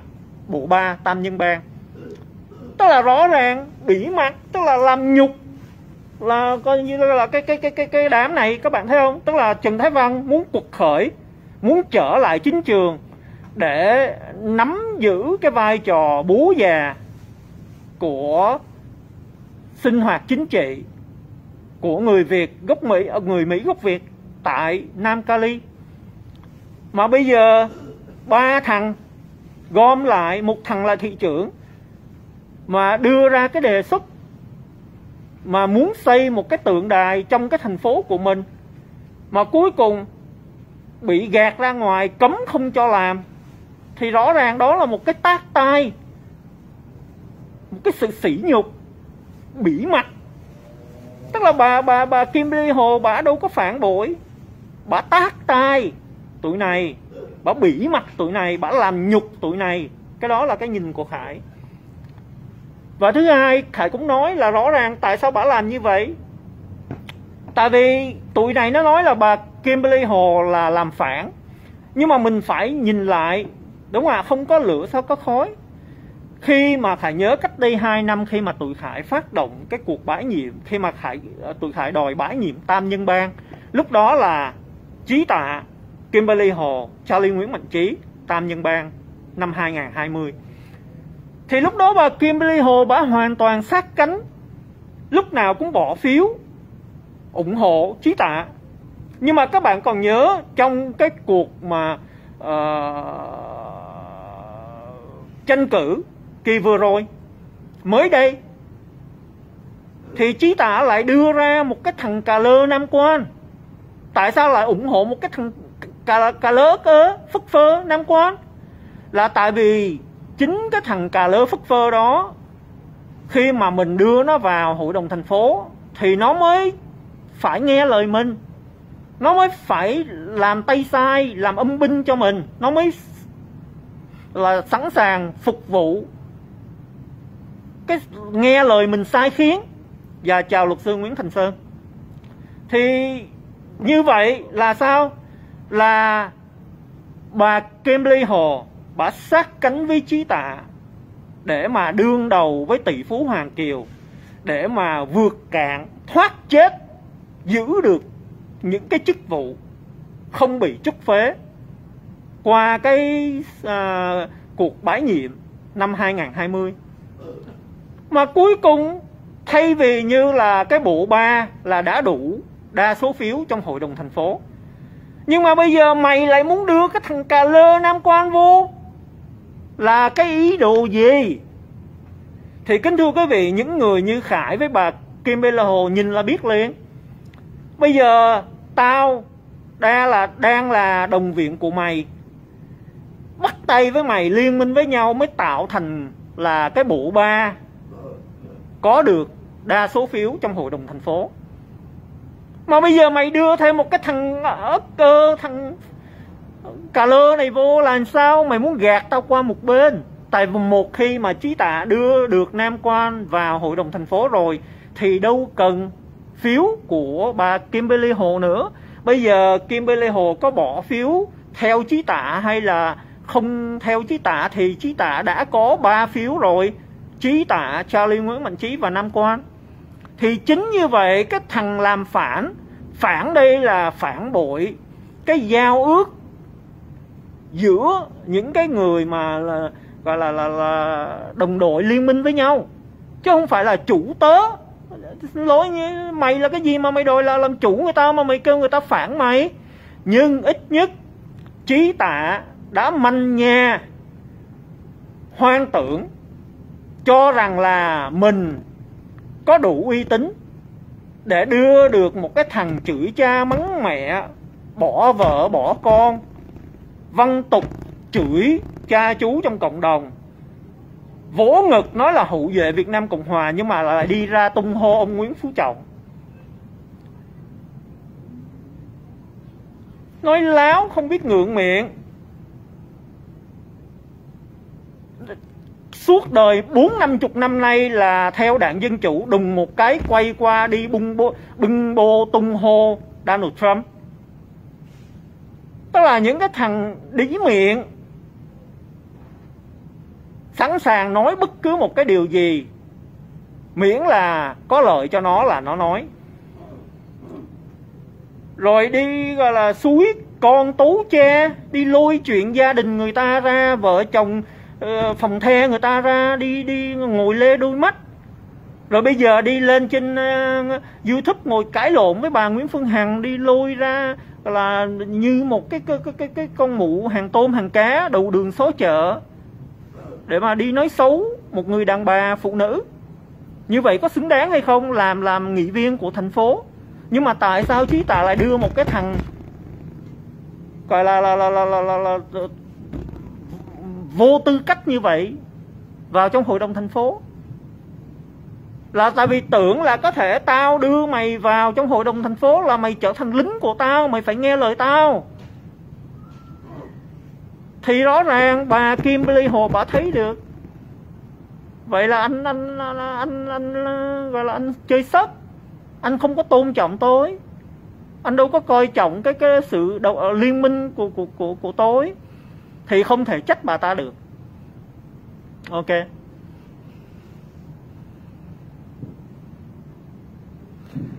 bộ ba tam nhân bang. Tức là rõ ràng bỉ mặt, tức là làm nhục là coi như là cái cái cái cái cái đám này, các bạn thấy không? Tức là trần thái văn muốn cuộc khởi, muốn trở lại chính trường để nắm giữ cái vai trò bố già của sinh hoạt chính trị của người Việt gốc Mỹ ờ, người Mỹ gốc Việt tại Nam Cali. Mà bây giờ ba thằng gom lại, một thằng là thị trưởng, mà đưa ra cái đề xuất mà muốn xây một cái tượng đài trong cái thành phố của mình, mà cuối cùng bị gạt ra ngoài, cấm không cho làm, thì rõ ràng đó là một cái tác tai, một cái sự sỉ nhục, bỉ mặt. Tức là bà bà bà Kim Ly Hồ, bà đâu có phản bội, bà tác tai tụi này, bà bỉ mặt tụi này, bà làm nhục tụi này. Cái đó là cái nhìn của Khải và thứ hai, Khải cũng nói là rõ ràng tại sao bà làm như vậy. Tại vì tụi này nó nói là bà Kimberly Hồ là làm phản. Nhưng mà mình phải nhìn lại, đúng không ạ? Không có lửa, sao có khói? Khi mà khải nhớ cách đây 2 năm, khi mà tụi khải phát động cái cuộc bãi nhiệm, khi mà khải ờ, tụi khải đòi bãi nhiệm tam nhân bang, lúc đó là trí tạ Kimberly Hồ Charlie Nguyễn Mạnh Trí, tam nhân bang năm 2020 thì lúc đó bà Kimberly Hồ bà hoàn toàn sát cánh lúc nào cũng bỏ phiếu ủng hộ trí tạ. Nhưng mà các bạn còn nhớ trong cái cuộc mà uh, tranh cử kỳ vừa rồi mới đây thì trí tạ lại đưa ra một cái thằng cà lơ nam quan. Tại sao lại ủng hộ một cái thằng cà, cà lơ cơ phất phơ nam quan? Là tại vì chính cái thằng cà lơ phất phơ đó, khi mà mình đưa nó vào hội đồng thành phố, thì nó mới phải nghe lời mình. Nó mới phải làm tay sai, làm âm binh cho mình. Nó mới là sẵn sàng phục vụ cái nghe lời mình sai khiến. Và chào luật sư Nguyễn Thành Sơn. Thì như vậy là sao? Là bà Kimberly Hồ bà sát cánh với trí tạ để mà đương đầu với tỷ phú Hoàng Kiều để mà vượt cạn thoát chết giữ được những cái chức vụ không bị trút phế. Qua cái à, cuộc bãi nhiệm năm 2020 mà cuối cùng thay vì như là cái bộ ba là đã đủ đa số phiếu trong hội đồng thành phố nhưng mà bây giờ mày lại muốn đưa cái thằng cà lơ nam quan vô? Là cái ý đồ gì? Thì kính thưa quý vị, những người như khải với bà kim bê la hồ nhìn là biết liền. Bây giờ tao đang là đang là đồng viện của mày, bắt tay với mày, liên minh với nhau mới tạo thành là cái bộ ba. Có được đa số phiếu trong hội đồng thành phố. Mà bây giờ mày đưa thêm một cái thằng ớt cơ, thằng cà lơ này vô là sao? Mày muốn gạt tao qua một bên. Tại một khi mà trí tạ đưa được nam quan vào hội đồng thành phố rồi, thì đâu cần phiếu của bà Kimberly Hồ nữa. Bây giờ Kimberly Hồ có bỏ phiếu theo trí tạ hay là không theo trí tạ, thì trí tạ đã có 3 phiếu rồi. Trí tạ, Charlie Nguyễn Mạnh Trí và Nam Quan. Thì chính như vậy, cái thằng làm phản phản đây là phản bội. Cái giao ước giữa những cái người mà là, gọi là, là là đồng đội liên minh với nhau chứ không phải là chủ tớ. Xin lỗi như mày là cái gì mà mày đòi là làm chủ người ta mà mày kêu người ta phản mày? Nhưng ít nhất trí tạ đã manh nha hoang tưởng cho rằng là mình có đủ uy tín để đưa được một cái thằng chửi cha mắng mẹ bỏ vợ bỏ con văn tục chửi cha chú trong cộng đồng. Vỗ ngực nói là hậu vệ Việt Nam Cộng Hòa nhưng mà lại đi ra tung hô ông Nguyễn Phú Trọng. Nói láo không biết ngượng miệng. Suốt đời bốn năm chục năm nay là theo đảng Dân Chủ đùng một cái quay qua đi bung bô, bưng bô tung hô Donald Trump. Tức là những cái thằng đĩ miệng sẵn sàng nói bất cứ một cái điều gì miễn là có lợi cho nó là nó nói. Rồi đi gọi là suối con tú che đi lôi chuyện gia đình người ta ra vợ chồng ờ, phòng the người ta ra đi đi ngồi lê đôi mắt. Rồi bây giờ đi lên trên uh, youtube ngồi cãi lộn với bà nguyễn phương hằng đi lôi ra là như một cái cái cái cái, cái con mụ hàng tôm hàng cá đầu đường xó chợ. Để mà đi nói xấu một người đàn bà phụ nữ. Như vậy có xứng đáng hay không? Làm làm nghị viên của thành phố. Nhưng mà tại sao trí tài lại đưa một cái thằng gọi là là là là là, là, là, là vô tư cách như vậy vào trong hội đồng thành phố? Là tại vì tưởng là có thể tao đưa mày vào trong hội đồng thành phố là mày trở thành lính của tao mày phải nghe lời tao. Thì rõ ràng bà Kimberly Hồ bà thấy được. Vậy là anh anh anh anh, anh gọi là anh chơi sấp anh không có tôn trọng tôi. Anh đâu có coi trọng cái cái sự đầu, ờ, liên minh của của của của tôi. Thì không thể trách bà ta được. Ok.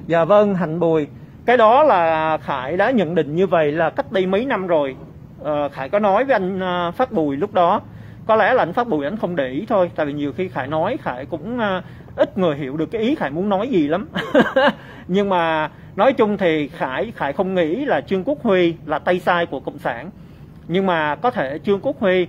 Dạ vâng hạnh bùi. Cái đó là khải đã nhận định như vậy là cách đây mấy năm rồi. À, khải có nói với anh à, phát bùi lúc đó. Có lẽ là anh phát bùi anh không để ý thôi tại vì nhiều khi khải nói khải cũng à, ít người hiểu được cái ý khải muốn nói gì lắm. <laughs> Nhưng mà nói chung thì khải khải không nghĩ là trương quốc huy là tay sai của cộng sản. Nhưng mà có thể trương quốc huy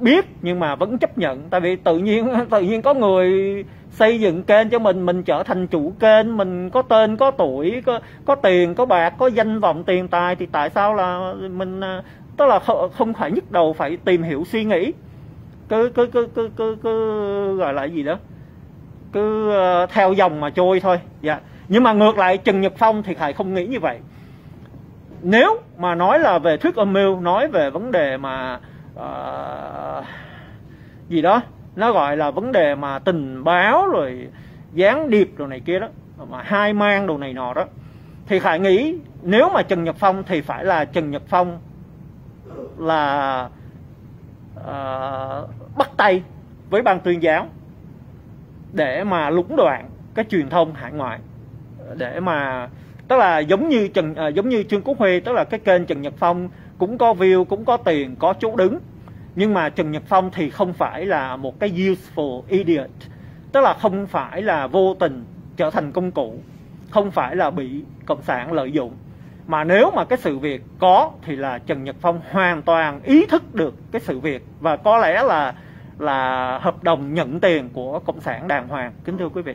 biết nhưng mà vẫn chấp nhận. Tại vì tự nhiên <laughs> tự nhiên có người xây dựng kênh cho mình mình trở thành chủ kênh mình có tên có tuổi có có tiền có bạc có danh vọng tiền tài thì tại sao là mình à, tức là không phải nhức đầu phải tìm hiểu suy nghĩ. Cứ cứ cứ cứ cứ, cứ gọi là gì đó? Cứ uh, theo dòng mà trôi thôi. Dạ. Nhưng mà ngược lại trần nhật phong thì thầy không nghĩ như vậy. Nếu mà nói là về thuyết âm mưu nói về vấn đề mà uh, gì đó nó gọi là vấn đề mà tình báo rồi gián điệp đồ này kia đó mà hai mang đồ này nọ đó. Thì khải nghĩ nếu mà trần nhật phong thì phải là trần nhật phong là uh, bắt tay với ban tuyên giáo để mà lũng đoạn cái truyền thông hải ngoại. Để mà tức là giống như trần uh, giống như trương quốc huy tức là cái kênh trần nhật phong cũng có view cũng có tiền có chỗ đứng nhưng mà trần nhật phong thì không phải là một cái useful idiot. Tức là không phải là vô tình trở thành công cụ. Không phải là bị cộng sản lợi dụng. Mà nếu mà cái sự việc có thì là Trần Nhật Phong hoàn toàn ý thức được cái sự việc. Và có lẽ là là hợp đồng nhận tiền của cộng sản đàng hoàng. Kính thưa quý vị.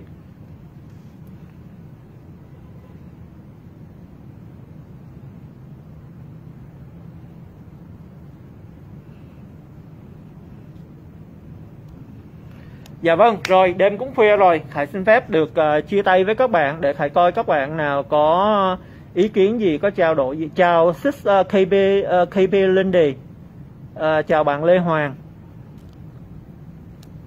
Dạ vâng, rồi đêm cũng khuya rồi, Khải xin phép được uh, chia tay với các bạn để Khải coi các bạn nào có ý kiến gì, có trao đổi gì. Chào sis ờ, uh, KB uh, ờ, KB Lindy, uh, chào bạn Lê Hoàng.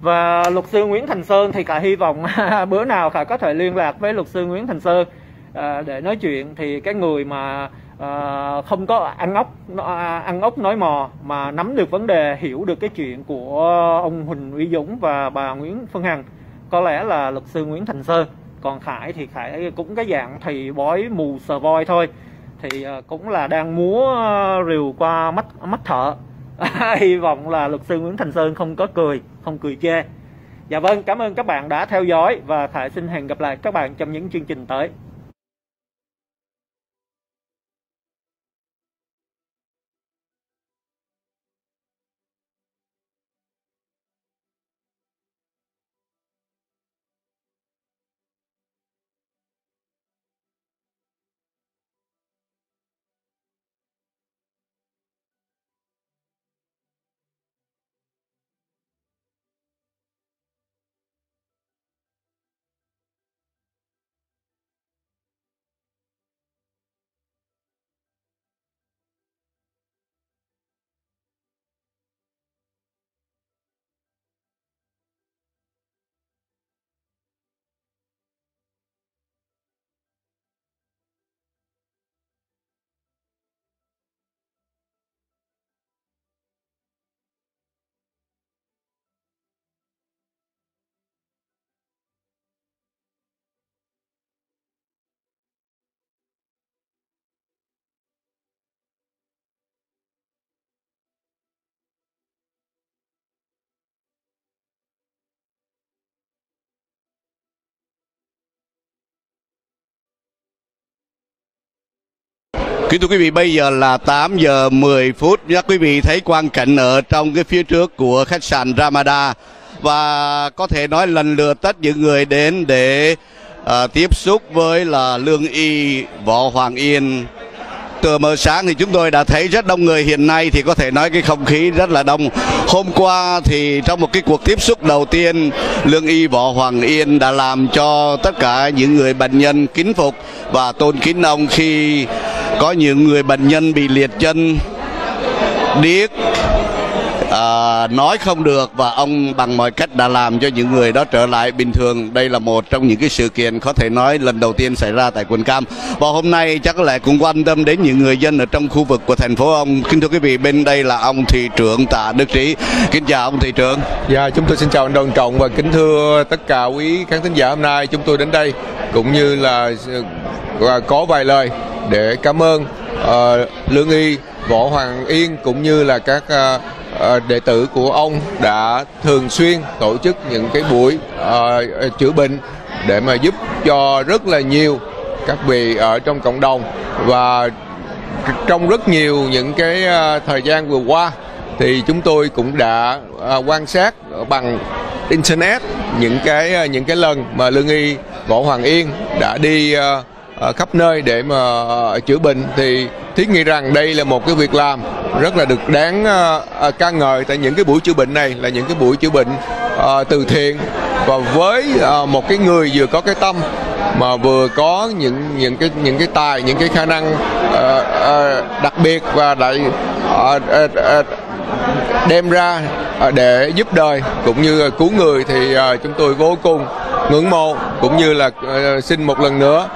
Và luật sư Nguyễn Thành Sơn thì Khải hy vọng <laughs> bữa nào Khải có thể liên lạc với luật sư Nguyễn Thành Sơn uh, để nói chuyện thì cái người mà Ờ, không có ăn ốc à, ăn ốc nói mò mà nắm được vấn đề, hiểu được cái chuyện của ông Huỳnh Uy Dũng và bà Nguyễn Phương Hằng. Có lẽ là luật sư Nguyễn Thành Sơn. Còn Khải thì Khải cũng cái dạng thầy bói mù sờ voi thôi. Thì ờ, cũng là đang múa ờ, rìu qua mắt mắt thợ. <laughs> Hy vọng là luật sư Nguyễn Thành Sơn không có cười, không cười chê. Dạ vâng cảm ơn các bạn đã theo dõi và Khải xin hẹn gặp lại các bạn trong những chương trình tới. Kính thưa quý vị, bây giờ là 8 giờ 10 phút. Các quý vị thấy quang cảnh ở trong cái phía trước của khách sạn Ramada. Và có thể nói lần lượt tất những người đến để uh, tiếp xúc với là Lương Y, Võ Hoàng Yên, từ mờ sáng thì chúng tôi đã thấy rất đông người. Hiện nay thì có thể nói cái không khí rất là đông. Hôm qua thì trong một cái cuộc tiếp xúc đầu tiên lương y võ hoàng yên đã làm cho tất cả những người bệnh nhân kính phục và tôn kính ông khi có những người bệnh nhân bị liệt chân. Điếc à, nói không được và ông bằng mọi cách đã làm cho những người đó trở lại bình thường. Đây là một trong những cái sự kiện có thể nói lần đầu tiên xảy ra tại quận cam. Và hôm nay chắc là cũng quan tâm đến những người dân ở trong khu vực của thành phố ông. Kính thưa quý vị bên đây là ông thị trưởng tạ đức trí. Kính chào ông thị trưởng. Dạ chúng tôi xin chào anh đoàn trọng và kính thưa tất cả quý khán thính giả hôm nay chúng tôi đến đây cũng như là ờ, có vài lời để cảm ơn uh, lương y võ hoàng yên cũng như là các uh, đệ tử của ông đã thường xuyên tổ chức những cái buổi uh, chữa bệnh để mà giúp cho rất là nhiều các vị ở trong cộng đồng. Và trong rất nhiều những cái uh, thời gian vừa qua thì chúng tôi cũng đã uh, quan sát bằng internet những cái uh, những cái lần mà lương y võ hoàng yên đã đi uh, khắp nơi để mà ờ, chữa bệnh thì thiết nghĩ rằng đây là một cái việc làm rất là được đáng ờ, ờ, ca ngợi tại những cái buổi chữa bệnh này, là những cái buổi chữa bệnh từ thiện. Và với một cái người vừa có cái tâm mà vừa có những những cái những cái tài, những cái khả năng đặc biệt và đại đem ra để giúp đời cũng như cứu người thì chúng tôi vô cùng ngưỡng mộ cũng như là xin một lần nữa.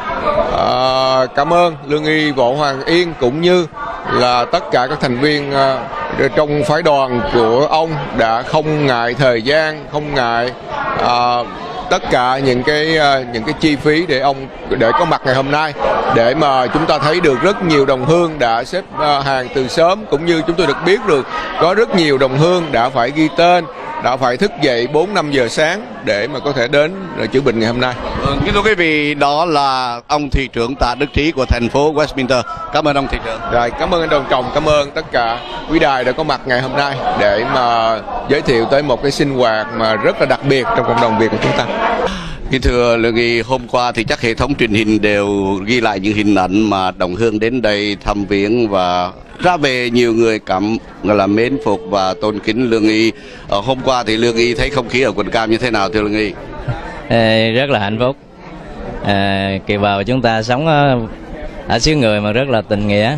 À, cảm ơn lương y võ hoàng yên cũng như là tất cả các thành viên uh, trong phái đoàn của ông đã không ngại thời gian không ngại uh, tất cả những cái những cái chi phí để ông để có mặt ngày hôm nay. Để mà chúng ta thấy được rất nhiều đồng hương đã xếp hàng từ sớm cũng như chúng tôi được biết được có rất nhiều đồng hương đã phải ghi tên đã phải thức dậy 4 5 giờ sáng để mà có thể đến chữa bệnh ngày hôm nay. Vâng, kính thưa quý vị, đó là ông thị trưởng Tạ Đức Trí của thành phố Westminster. Cảm ơn ông thị trưởng. Rồi, cảm ơn anh Đồng Trọng, cảm ơn tất cả quý đài đã có mặt ngày hôm nay để mà giới thiệu tới một cái sinh hoạt mà rất là đặc biệt trong cộng đồng Việt của chúng ta. Kính thưa Lương Y, hôm qua thì chắc hệ thống truyền hình đều ghi lại những hình ảnh mà đồng hương đến đây thăm viếng và ra về nhiều người cảm là mến phục và tôn kính Lương Y. Ờ, ở hôm qua thì Lương Y thấy không khí ở quận Cam như thế nào thưa Lương Y? Ê, rất là hạnh phúc. À, kiều bào chúng ta sống ở, ở xứ người mà rất là tình nghĩa.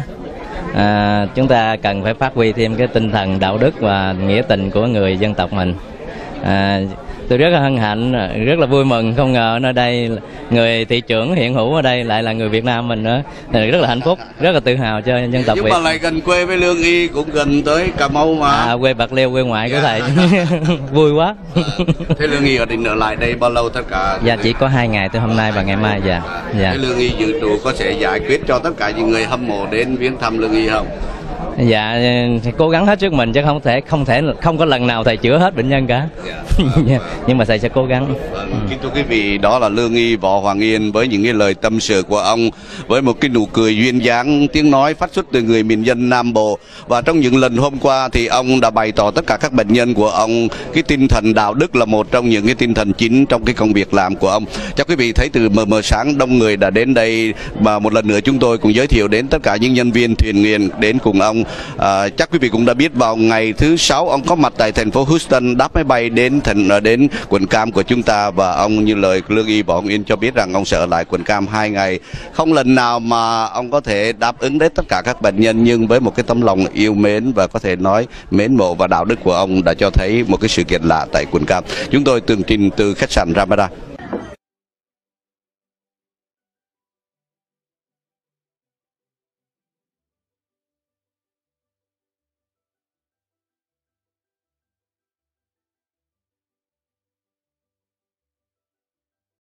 À, chúng ta cần phải phát huy thêm cái tinh thần đạo đức và nghĩa tình của người dân tộc mình. À, tôi rất là hân hạnh rất là vui mừng không ngờ nơi đây người thị trưởng hiện hữu ở đây lại là người Việt Nam mình nữa. Rất là hạnh phúc rất là tự hào cho dân tộc Nhưng Việt. mà lại gần quê với Lương Y cũng gần tới Cà Mau mà. À, quê bạc liêu quê ngoại của thầy. <laughs> Vui quá. Thế Lương Y ở định ở lại đây bao lâu tất cả? dạ chỉ có hai ngày từ hôm nay và ngày mai dạ. Dạ. Thế Lương Y dự trù có thể giải quyết cho tất cả những người hâm mộ đến viếng thăm Lương Y không? Dạ cố gắng hết sức mình chứ không thể không thể không có lần nào thầy chữa hết bệnh nhân cả Dạ, <laughs> nhưng mà thầy sẽ cố gắng Vâng, kính thưa quý vị, đó là Lương Y Võ Hoàng Yên với những cái lời tâm sự của ông với một cái nụ cười duyên dáng, tiếng nói phát xuất từ người miền dân Nam Bộ. Và trong những lần hôm qua thì ông đã bày tỏ tất cả các bệnh nhân của ông cái tinh thần đạo đức là một trong những cái tinh thần chính trong cái công việc làm của ông. Chắc quý vị thấy từ mờ mờ sáng đông người đã đến đây mà một lần nữa chúng tôi cũng giới thiệu đến tất cả những nhân viên thuyền nghiền đến cùng ông. À, chắc quý vị cũng đã biết vào ngày thứ sáu ông có mặt tại thành phố Houston đáp máy bay đến thành ờ, đến quận Cam của chúng ta. Và ông như lời lương y võ Hoàng Yên cho biết rằng ông sẽ ở lại quận Cam hai ngày. Không lần nào mà ông có thể đáp ứng đến tất cả các bệnh nhân nhưng với một cái tấm lòng yêu mến và có thể nói mến mộ và đạo đức của ông đã cho thấy một cái sự kiện lạ tại quận Cam. Chúng tôi tường trình từ khách sạn Ramada.